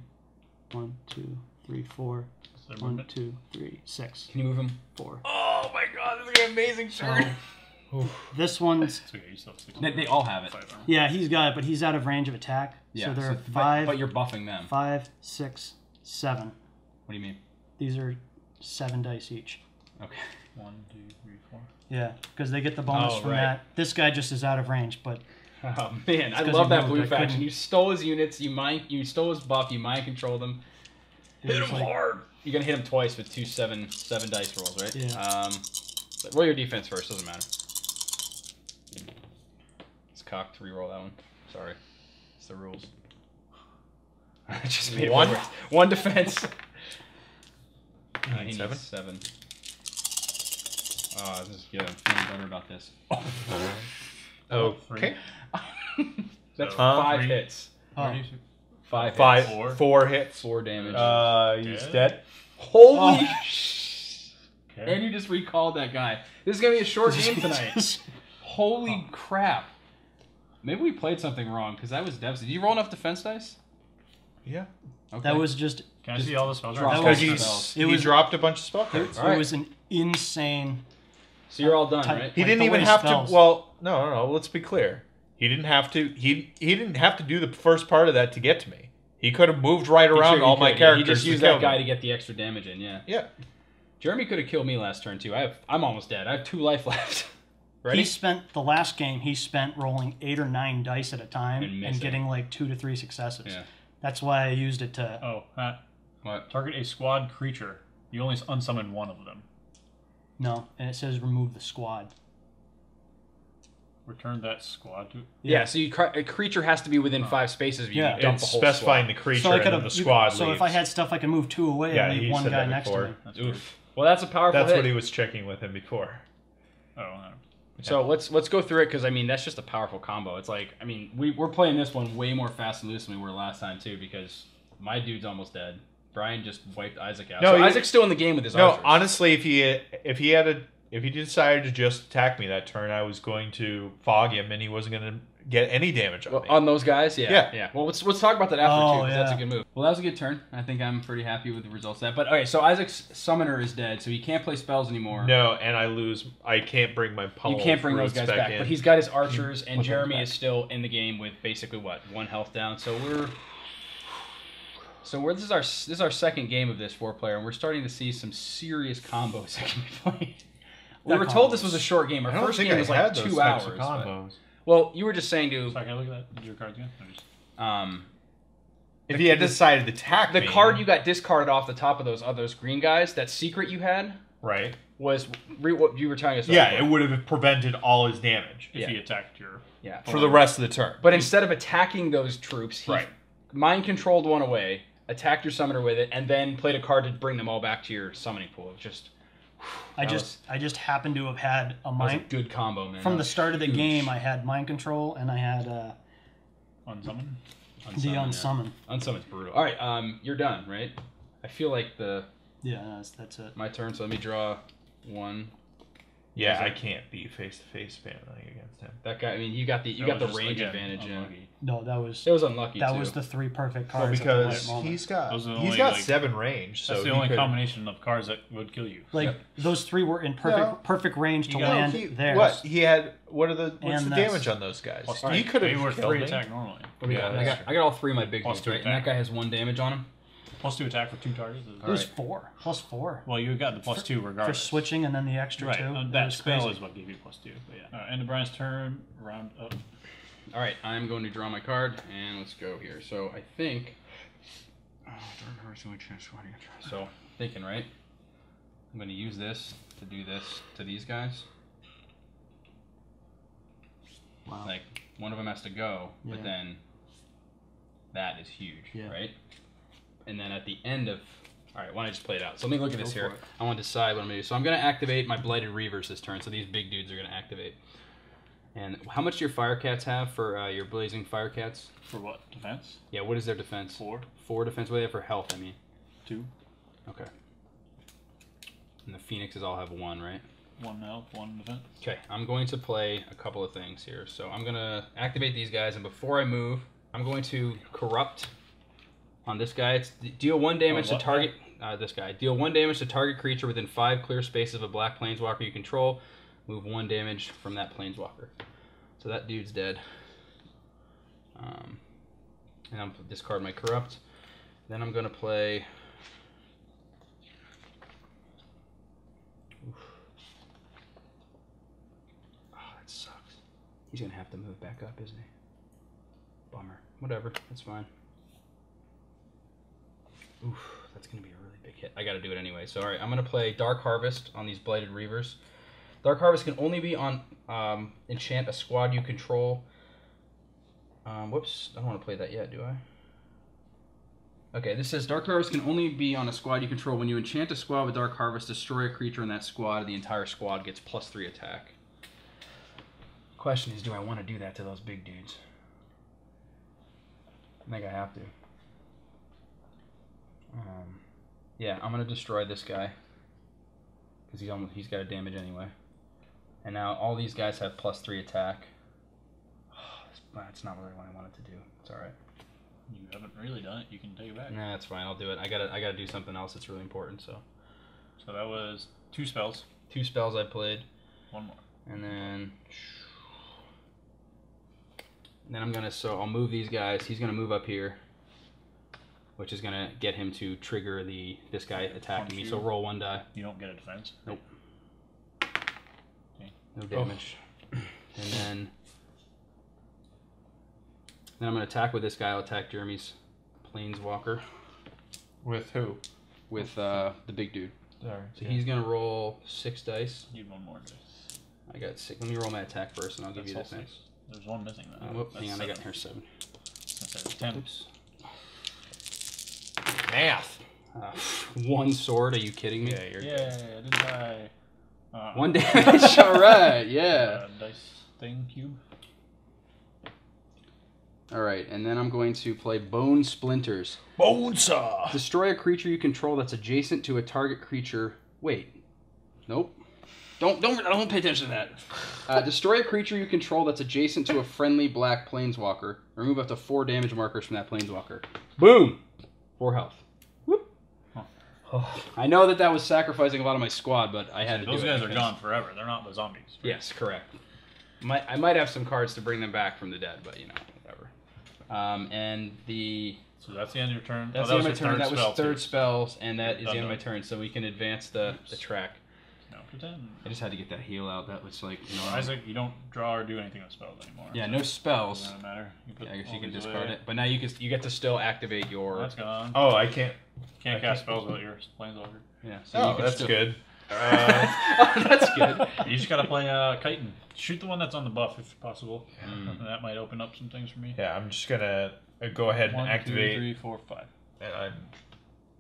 One, two, three, four. Is there One, movement? two, three, six, Can you move him? four. Oh my god, this is an amazing So this one's okay, you still have six. They, they all have it. Yeah, he's got it, but he's out of range of attack. Yeah. so there are but- five, But, you're buffing them. five, six, seven. What do you mean? These are seven dice each. Okay. One, two, three, four. Yeah, because they get the bonus Oh, from right. that. This guy just is out of range, but Oh man, I 'cause love he that moved, blue faction. couldn't- You stole his units. You mind. You stole his buff. You mind control them. it Hit was him like- hard. You're gonna hit him twice with two seven seven dice rolls, right? Yeah. Um, but roll your defense first. Doesn't matter. It's cocked. Reroll that one. Sorry, it's the rules. I just made One? one. One defense. Uh, he needs seven? Seven. Oh, this is good. I'm feeling better about this. Okay. That's So, five three. hits. Oh, Five. Five, Hits. Four. four hits. Four damage. Uh, he's Dead? dead. Holy! Oh. Okay. And you just recalled that guy. This is gonna be a short game tonight. Holy crap! Maybe we played something wrong because that was devastating. Did you roll enough defense dice? Yeah. Okay. that was just Can I Just see all the spells? drop Right? That Because was- spells. he, It he was- dropped a bunch of spell it, cards. it Alright. was an insane. So you're all done, Type- right? He Like didn't the even way have spells. to. Well, no, no, no. Let's be clear. He didn't have to. He he didn't have to do the first part of that to get to me. He could have moved right He around sure- all he my could, yeah. characters. He just to used kill that guy me. to get the extra damage in. Yeah. Yeah. Jeremy could have killed me last turn too. I have. I'm almost dead. I have two life left. Ready? He spent the last game. He spent rolling eight or nine dice at a time And and, missing. getting like two to three successes. Yeah. That's why I used it to. Oh, Pat. What? Target a squad creature. You only unsummon one of them. No, and it says remove the squad. Return that squad to. Yeah. so you cr- a creature has to be within five spaces of you. Yeah. You dump It's the whole specifying squad. the creature So I and then have. the squad So leaves. if I had stuff, I could move two away Yeah, and he leave one said guy that next before. to me. That's weird. Oof. Well, that's a powerful. That's hit. what he was checking with him before. Oh, I don't know. So let's let's go through it because I mean that's just a powerful combo. It's like I mean we we're playing this one way more fast and loose than we were last time too because my dude's almost dead. Brian just wiped Isaac out. No, so he- Isaac's still in the game with his No, archers. honestly, if he if he had a if he decided to just attack me that turn, I was going to fog him, and he wasn't going to get any damage on Well, me. on those guys, yeah, Yeah. yeah. Well, let's let's talk about that after Oh, too. 'cause That's a good move. Well, that was a good turn. I think I'm pretty happy with the results of that. But okay, so Isaac's summoner is dead, so he can't play spells anymore. no, and I lose. I can't bring my You can't bring those guys back, in. but he's got his archers, and Put Jeremy is still in the game with basically what one health down. So we're so we're this is our this is our second game of this four player, and we're starting to see some serious combos that can be played. We Not were told this was a short game. Our first game I was like those two types hours. Of but- combos. well, you were just saying to Sorry, can I look at that? Your cards again? Um, If he had decided to attack the me, card you got discarded off the top of those others green guys. That secret you had right? was re- what you were telling us. Yeah, before. it would have prevented all his damage If Yeah. he attacked your. yeah. for the rest of the turn. But instead of attacking those troops, he Right. mind controlled one away, attacked your summoner with it, and then played a card to bring them all back to your summoning pool. Just I That just I just happened to have had a that was a mind good combo, man. from That the was start of the huge. game. I had mind control and I had uh, Unsummon? the yeah. unsummon. Unsummon's brutal. All right, um, you're done, right? I feel like the Yeah, that's, that's it. my turn, so let me draw one. Yeah, I can't be face to face battling against him. That guy. I mean, you got the you That got the was just, range again, advantage. Yeah. unlucky. No, that was It was unlucky. that too. was the three perfect Well, cards. at the right because moment. he's got Those are the he's only, got like- seven range, so That's the he only could- combination of cards that would kill you. like Yeah. those three were in perfect No. perfect range to You got- land he, there. What he had? What are the what's And the this. damage on those guys? Plus he could They were have killed three me. attack normally. What do we Yeah, got? I that's got I got all three of my big Plus dudes, two right? And that attack. guy has one damage on him. Plus two attack for two targets. It was Alright. four plus four Well, you got the plus two for regardless. For switching and then the extra Right. two. uh, It that spell crazy. is what gave you plus two. But yeah. Uh, end of Brian's turn. Round up. All right, I'm going to draw my card, and let's go here. So I think. Oh, darn hurts my chest. What are you gonna try? So thinking, right? I'm going to use this to do this to these guys. Wow. Like one of them has to go, but then that is huge, Yeah. right? And then at the end of All right, why don't I just play it out? So let me look at this Go here. I want to decide what I'm gonna do. So I'm gonna activate my blighted reavers this turn. So these big dudes are gonna activate. And how much do your fire cats have for uh, your blazing fire cats? For what? Defense? Yeah, what is their defense? Four. Four defense. What do they have for health? I mean, Two. okay. And the phoenixes all have one, right? One health, one defense. Okay, I'm going to play a couple of things here. So I'm gonna activate these guys, and before I move, I'm going to corrupt on this guy. It's deal one damage to target uh, this guy. Deal one damage to target creature within five clear spaces of a black planeswalker you control. Move one damage from that planeswalker. So that dude's dead. Um, and I'm discard my corrupt. Then I'm gonna play. Oof. Oh, that sucks. He's gonna have to move back up, isn't he? Bummer. Whatever. That's fine. Oof, that's gonna be a really big hit. I gotta do it anyway. So alright, I'm gonna play Dark Harvest on these Blighted Reavers. Dark Harvest can only be on um, enchant a squad you control. Um, whoops, I don't want to play that yet, do I? Okay, this says Dark Harvest can only be on a squad you control. When you enchant a squad with Dark Harvest, destroy a creature in that squad. The entire squad gets plus three attack. Question is, do I want to do that to those big dudes? I think I have to. Um, yeah, I'm gonna destroy this guy because he's almost he's got a damage anyway. And now all these guys have plus three attack. That's not really what I wanted to do. It's all right. You haven't really done it. You can take it back. Nah, that's fine. I'll do it. I gotta I gotta do something else that's really important. So So that was two spells. two spells I played, One more. and then then I'm gonna so I'll move these guys. He's gonna move up here, which is gonna get him to trigger the this guy attacking me. So roll one die. You don't get a defense. Nope. No damage. And then then I'm gonna attack with this guy. I'll attack Jeremy's planeswalker With who? with uh, the big dude. Sorry. So he's gonna roll six dice. Need one more dice. I got six. Let me roll my attack first, and I'll give you all defense. six. There's one missing though. Uh, whoop, That's hang on, I got here seven. That's it. Ten. Oops. Math. Uh, one sword. Are you kidding me? Yeah, you're Yeah, I didn't die. Uh, One damage. All right. Yeah. Uh, dice thing cube. All right, and then I'm going to play Bone Splinters. Bone saw. Destroy a creature you control that's adjacent to a target creature. Wait. Nope. Don't don't don't pay attention to that. Uh, destroy a creature you control that's adjacent to a friendly black planeswalker. Remove up to four damage markers from that planeswalker. Boom. Four health. Whoop. I know that that was sacrificing a lot of my squad, but I had to Those do it guys are gone forever. They're not the zombies. right? Yes, correct. Might I might have some cards to bring them back from the dead, but you know whatever. Um, and the So that's the end of your turn. that's oh, the that end of my was turn. That was spell, too. third spells, and that is the end of my turn. So we can advance the the track. No, pretend. I just had to get that heal out. That was like you know. Isaac, you don't draw or do anything with spells anymore. Yeah, no spells. Doesn't matter. You put Yeah, I guess you can discard away. it, but now you can you get to still activate your. That's gone. Oh, I can't. Can't I cast can't- spells without your planeswalker. Yeah, so Oh, you can that's still- good. Uh, that's good. You just gotta play uh, Chitin. Shoot the one that's on the buff if possible. Mm. And that might open up some things for me. yeah, I'm just gonna uh, go ahead and One, two, activate. three, four, five. And I'm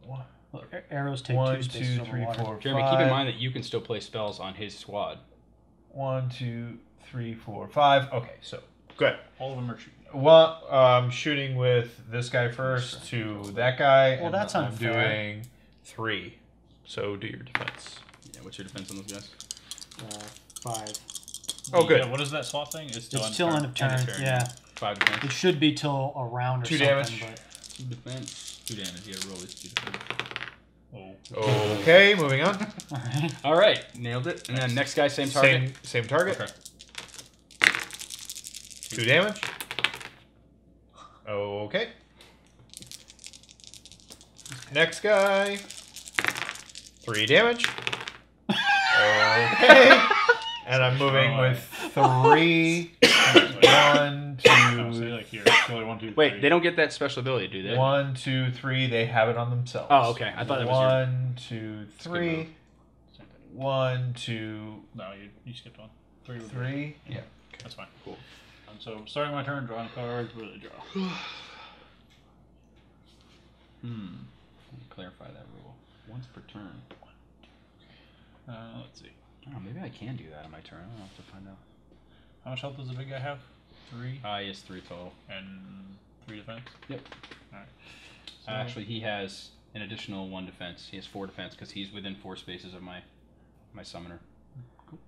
one, Well, a- arrows take one, two spaces two, over three, water. four, Jeremy, keep five. in mind that you can still play spells on his squad. One, two, three, four, five. Okay, so good. All of them are shooting. One, um, shooting with this guy first to that guy. Well, and that's I'm unfair. doing three. So do your defense. Yeah, what's your defense on those guys? Uh, five. Oh, good. Yeah, what is that slot thing? It's still It's end still turn. end of turn. End of turn, Yeah, Five defense. it should be till a round or Two something. damage. But Two defense. Two damage. Yeah, gotta roll this two defense. Oh. Okay, moving on. all right. Nailed it. And then next guy, same target. Same same target. Okay. Two damage. Okay. Next guy. Three damage. Okay. And I'm moving with three. One, two, like here. It's one, two, Wait, three. they don't get that special ability, do they? one, two, three. They have it on themselves. Oh, okay. I thought it was your- One, two, three. Same thing. One, two, No, you, you skipped one. Three. would be- three. Yeah. That's fine. Cool. Um, so starting my turn, drawing cards. What do they draw? Hmm. Let me clarify that rule. Once per turn. Uh, let's see. Oh, maybe I can do that on my turn. I'll have to find out. How much health does the big guy have? Three Uh, he has three total. and three defense. Yep. Alright. Uh, actually, he has an additional one defense. He has four defense because he's within four spaces of my my summoner. Cool.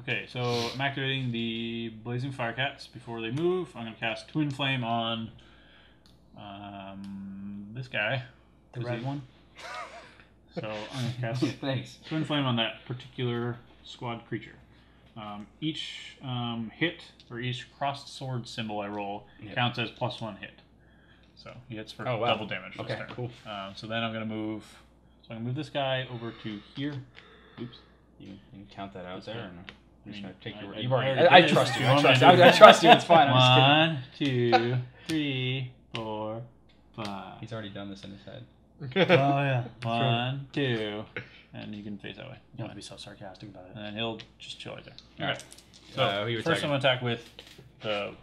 Okay, so I'm activating the Blazing Firecats before they move. I'm going to cast Twin Flame on um, this guy. The 'cause red he- one. So I'm going to cast Thanks. Twin Flame on that particular squad creature. Um, each um, hit or each crossed sword symbol I roll Yep. counts as plus one hit. So he hits for Oh, wow. double damage. this Okay, turn. cool. Um, so then I'm going to move. So I'm going to move this guy over to here. Oops. You, you can count that out That's there. good. Or no? I'm just gonna take I- your. I- You've I already. already I, I trust you. You I trust. to I, I trust you. It's fine. I'm just kidding. One, two, three, four, five. He's already done this in his head. Oh yeah. One, two, and you can face that way. You don't have to be so sarcastic about it. And then he'll just chill right there. Alright. So Uh, who you first, I'm attacking? gonna attack with the,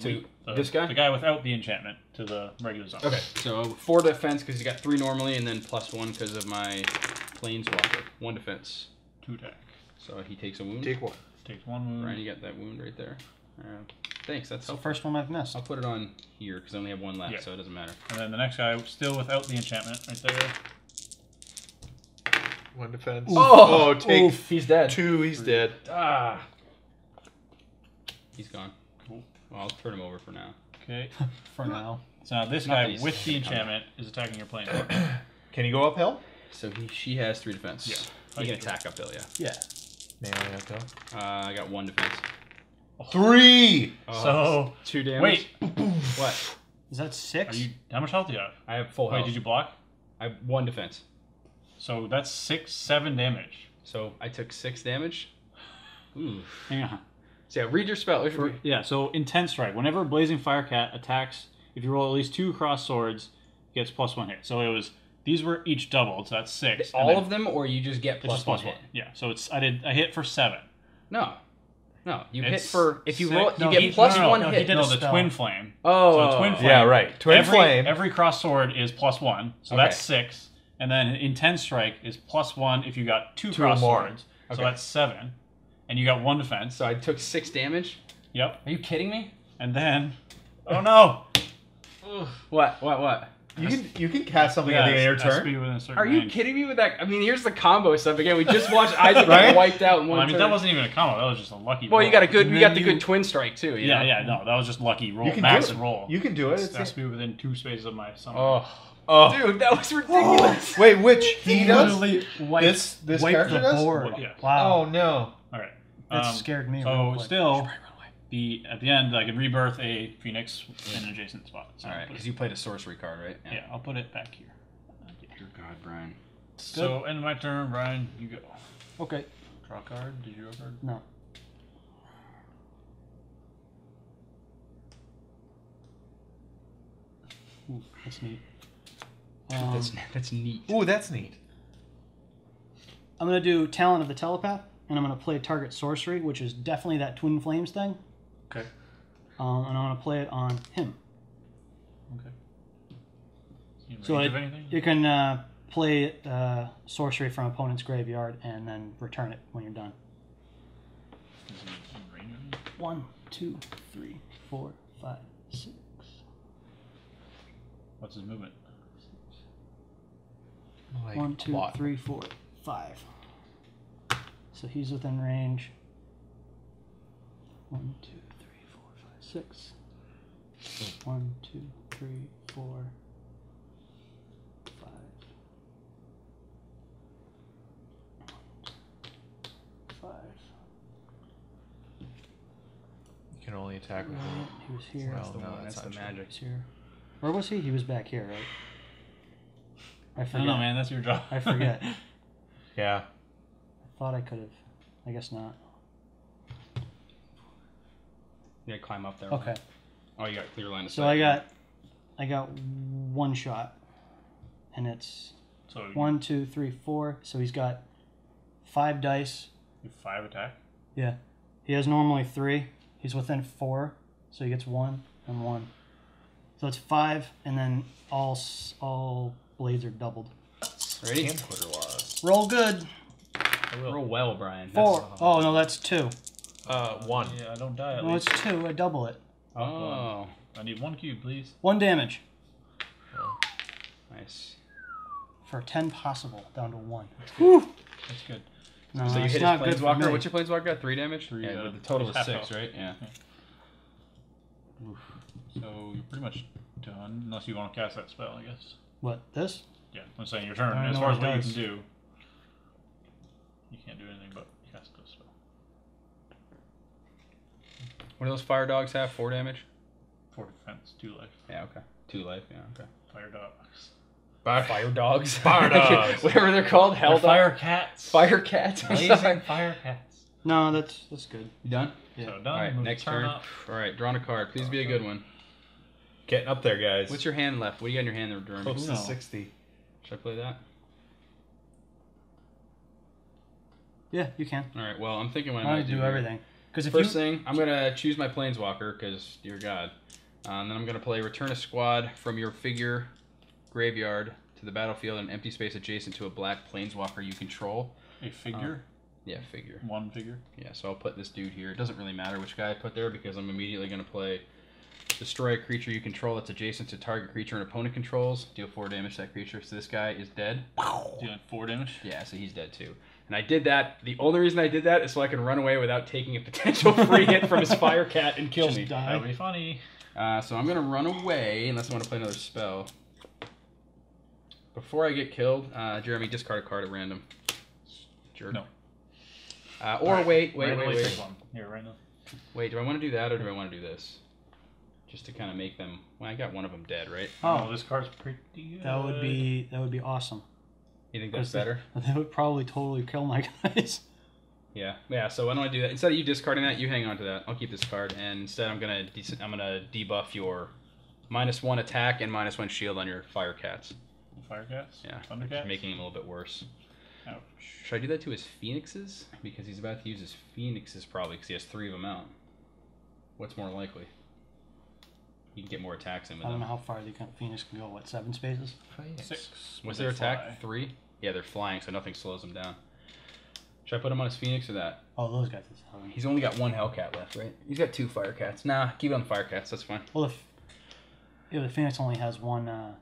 To the this guy? the guy without the enchantment to the regular zone. Okay, so four defense because you got three normally, and then plus one because of my planeswalker. One defense. two attack. So he takes a wound. Take one. Takes one wound. Brian, you got that wound right there. Uh, thanks. That's It's the helpful. first one I've missed. I'll put it on here because I only have one left, Yeah. so it doesn't matter. And then the next guy, still without the enchantment, right there. One defense. Oh, oh take Oof, he's dead. two. He's dead. Ah, he's gone. Well, I'll turn him over for now. Okay. For now. So now this Not guy that with the enchantment is attacking your plane. Can he go uphill? So he, she has three defense. Yeah. He can attack uphill, yeah. Yeah. Melee uphill. Uh, I got one defense. Three. Oh, so two damage. wait, What? Is that are six? you how much health do you have? I have full Wait, health. did you block? I have one defense. So that's six, seven damage. So I took six damage. Ooh. Hang on. So yeah, read your spell. For, yeah, so intense strike. Whenever Blazing Firecat attacks, if you roll at least two cross swords, gets plus one hit. So it was these were each doubled, so that's six. and All then of them, or you just get plus just one plus hit? one. Yeah. So it's I did I hit for seven. No, no. You hit for if you six- roll, you no, get he- plus no, no, one no, he hit. did no, a the spell. twin flame. Oh, So twin flame. Yeah, right. Twin every, flame. Every cross sword is plus one, so Okay. that's six. And then intense strike is plus one if you got two, Two or cross more. swords. So that's seven. And you got one defense. So I took six damage. Yep. Are you kidding me? And then oh no! What? What? What? you can you can cast something Yeah, at the end of your it has to turn. be within Are you range. kidding me with that? I mean, here's the combo stuff again. We just watched Isaac Right? get wiped out in one Well, I mean, turn. that wasn't even a combo. That was just a lucky. well, roll. you got a good. And You then got the you- good twin strike too. you Yeah, know? yeah, no, that was just lucky roll, You can massive do it. roll. You can do it. It It's has to be within two spaces of my summon. Oh, oh, dude, that was ridiculous. wait, which he does? literally wiped, This- this wiped character the does? board. Yeah. Wow. Oh no. All right. that Um, scared me. So quick. still, the at the end, I can rebirth a phoenix in an adjacent spot. So All right, I'll put because it- you played a sorcery card, right? yeah, I'll put it back here. Dear God, Brian. So end of my turn, Brian. You go. Okay. Draw a card. Did you draw a card? No. Ooh, that's neat. Um, That's that's neat. Ooh, that's neat. I'm gonna do Talent of the Telepath, and I'm gonna play target sorcery, which is definitely that Twin Flames thing. Okay. Um, and I'm gonna play it on him. Okay. So range I- of anything? You can uh, play uh, sorcery from opponent's graveyard and then return it when you're done. Is he in range of anything? One, two, three, four, five, six. What's his movement? Like One, two, lot. three, four, five. So he's within range. One, two, three, four, five, six. One, two, three, four, five. Five. You can only attack with Right, He was here. Well, the no, one. that's That's the true. magic. He was here. Where was he? He was back here, right? I I don't know, man. That's your job. I forget. Yeah. I thought I could have. I guess not. You gotta climb up there. Okay. Oh, you got clear line of sight. So I got, I got one shot, and it's so one, two, three, four. So he's got five dice. five attack. Yeah, he has normally three. He's within four, so he gets one and one. So it's five, and then all all blades are doubled. Ready? Camcorder laws. Roll good. I will. Roll well, Brian. Four. Oh no, that's two. Uh, one. Yeah, I don't die at No, least. it's two. I double it. Oh, I need one cube, please. One damage nice. for ten possible, down to one. That's good. No, so you it's hit not his good for planeswalker. me. What's your planeswalker got? Three damage. Three, Yeah, uh, with the total is half six, health. right? Yeah. So you're pretty much done, unless you want to cast that spell, I guess. What this? Yeah, I'm saying your turn. I As know far what as it what you does. can do, you can't do anything but cast a spell. What do those fire dogs have? Four damage. Four defense, two life. Yeah. Okay. Two life. Yeah. Okay. Fire dogs. Fire, Fire dogs. Fire dogs. Whatever they're called. Hell They're fire cats. Fire cats. I'm Blazing fire cats. No, that's that's good. You done? Yeah. So done. All right. move Next turn turn. up. All right. Drawing a card. Please be a good one. Getting up there, guys. What's your hand left? What do you got in your hand there, Jeremy? Close to 60. Should I play that? Yeah, you can. All right. Well, I'm thinking what I I might want to do here. everything. Because if First you thing, I'm gonna choose my planeswalker because dear God, uh, and then I'm gonna play return a squad from your figure graveyard to the battlefield in an empty space adjacent to a black planeswalker you control. A figure. Yeah, figure. One figure. Yeah, so I'll put this dude here. It doesn't really matter which guy I put there because I'm immediately gonna play destroy a creature you control that's adjacent to target creature an opponent controls. Deal four damage to that creature. So this guy is dead. Dealing four damage. Yeah, so he's dead too. And I did that. The only reason I did that is so I can run away without taking a potential free hit from his fire cat and kill just me. That would be funny. Uh, so I'm gonna run away unless I want to play another spell. Before I get killed, uh, Jeremy, discard a card at random. Jerk. No. Uh, or Alright, wait, wait, randomly wait, pick wait. one. Here, right now. Wait, do I want to do that or do I want to do this? Just to kind of make them. Well, I got one of them dead, right? Oh, oh, this card's pretty good. that would be that would be awesome. You think that's Because they- better? They would probably totally kill my guys. Yeah, yeah. So why don't I do that? Instead of you discarding that, you hang on to that. I'll keep this card, and instead I'm gonna de- I'm gonna debuff your minus one attack and minus one shield on your fire cats. Fire cats. Yeah, Thundercats. making him a little bit worse. Ouch. Should I do that to his phoenixes? Because he's about to use his phoenixes probably because he has three of them out. What's more likely? You can get more attacks in with I don't know how far the Phoenix can go. What seven spaces? Six. What's They their attack? fly. Three? Yeah, they're flying, so nothing slows them down. Should I put him on his phoenix or that? Oh, those guys. is seven. He's only got one Hellcat left, right? He's got two Firecats. Nah, keep it on the fire cats. That's fine. Well, if yeah, the Phoenix only has one uh,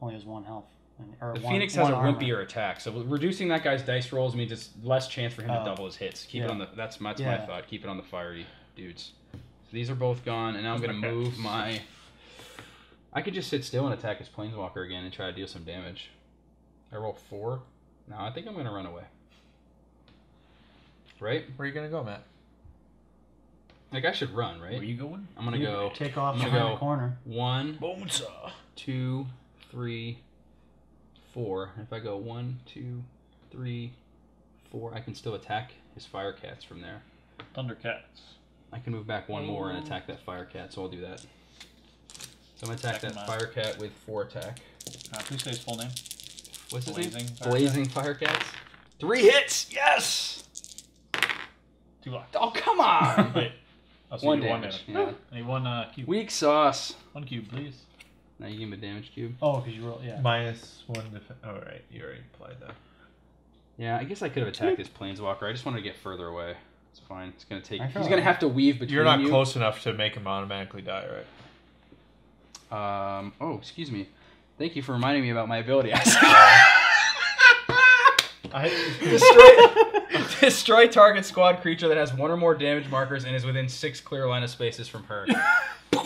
only has one health. And, or The one, Phoenix has one a armor. wimpier attack, so reducing that guy's dice rolls means it's less chance for him to Oh. double his hits. Keep it on the. That's my, that's my thought. Keep it on the fiery dudes. So these are both gone, and now I'm gonna my move my. I could just sit still and attack his planeswalker again and try to deal some damage. I roll four. No, I think I'm gonna run away. Right? Where are you gonna go, Matt? Like I should run, right? Where are you going? I'm gonna You go Take off I'm gonna go- the corner. one, Bone saw. two, three, four. If I go one, two, three, four, I can still attack his fire cats from there. Thundercats. I can move back one more and attack that fire cat, so I'll do that. So I'm gonna attack Attack that him fire cat with four attack. Uh, please say his full name. What's his Blazing. name? Fire Blazing fire cats. Three hits. Yes. Two blocks. Oh come on. Wait. Oh, so one you damage. One, damage. Yeah. I need one uh, cube. Weak sauce. One cube, please. Now you give him a damage cube. Oh, because you roll. Yeah. Minus one defense. Oh, right. You already applied that. Yeah, I guess I could have attacked this planeswalker. I just wanted to get further away. It's fine. It's gonna take. I He's gonna have to weave between You're not you. close enough to make him automatically die, right? Um. Oh, excuse me. Thank you for reminding me about my ability. I, destroy, destroy target squad creature that has one or more damage markers and is within six clear line of spaces from her.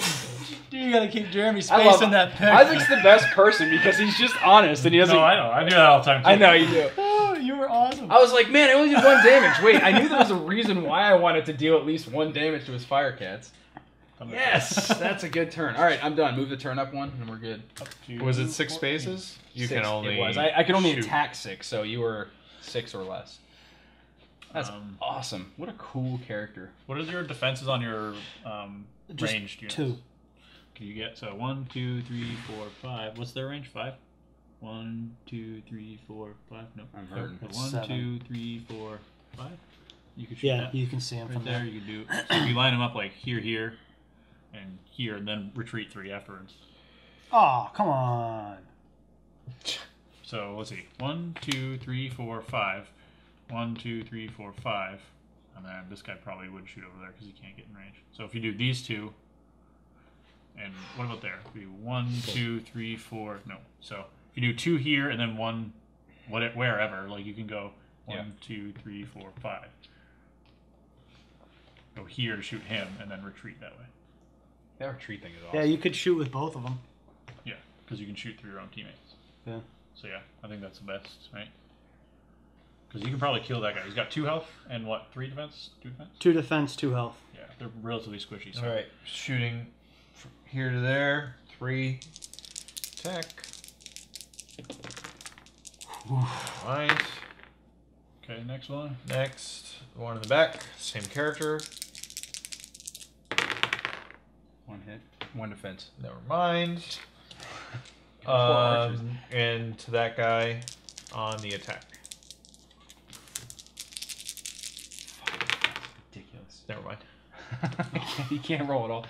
Dude, you gotta keep Jeremy I love spacing that pick. Isaac's the best person because he's just honest and he doesn't. No, I know. I do that all the time. Too. I know you do. You were awesome. I was like, man, I only did one damage. Wait, I knew there was a reason why I wanted to deal at least one damage to his fire cats. Yes, that's a good turn. All right, I'm done. Move the turn up one, and we're good. Was it six spaces? You Six, can only. It was. I, I could only shoot. attack six, so you were six or less. That's Um, awesome. What a cool character. What are your defenses on your um, Just ranged units? two. Can you get so one, two, three, four, five? What's their range? Five. One, two, three, four, five. No. I'm Nope. hurting. One, seven. two, three, four, five. You could shoot Yeah, that you can see him right from there. there. You could do. So if you line them up like here, here, and here, and then retreat three afterwards. Oh, come on. So let's see. One, two, three, four, five. One, two, three, four, five. And then this guy probably would shoot over there because he can't get in range. So if you do these two, and what about there? It'd be one, two, three, four. No. So if you do two here and then one, what it wherever, like you can go one, Yeah. two, three, four, five. Go here to shoot him and then retreat that way. That retreat thing is awesome. Yeah, you could shoot with both of them. Yeah, because you can shoot through your own teammates. Yeah. So yeah, I think that's the best, right? Because you can probably kill that guy. He's got two health and what? Three defense? Two defense? Two defense, two health. Yeah, they're relatively squishy. So All right, shooting from here to there. Three. Attack. Right. Okay, next one. Next, the one in the back. Same character. One hit, one defense. Never mind. Um, and to that guy on the attack. Ridiculous. Never mind. you can't roll at all.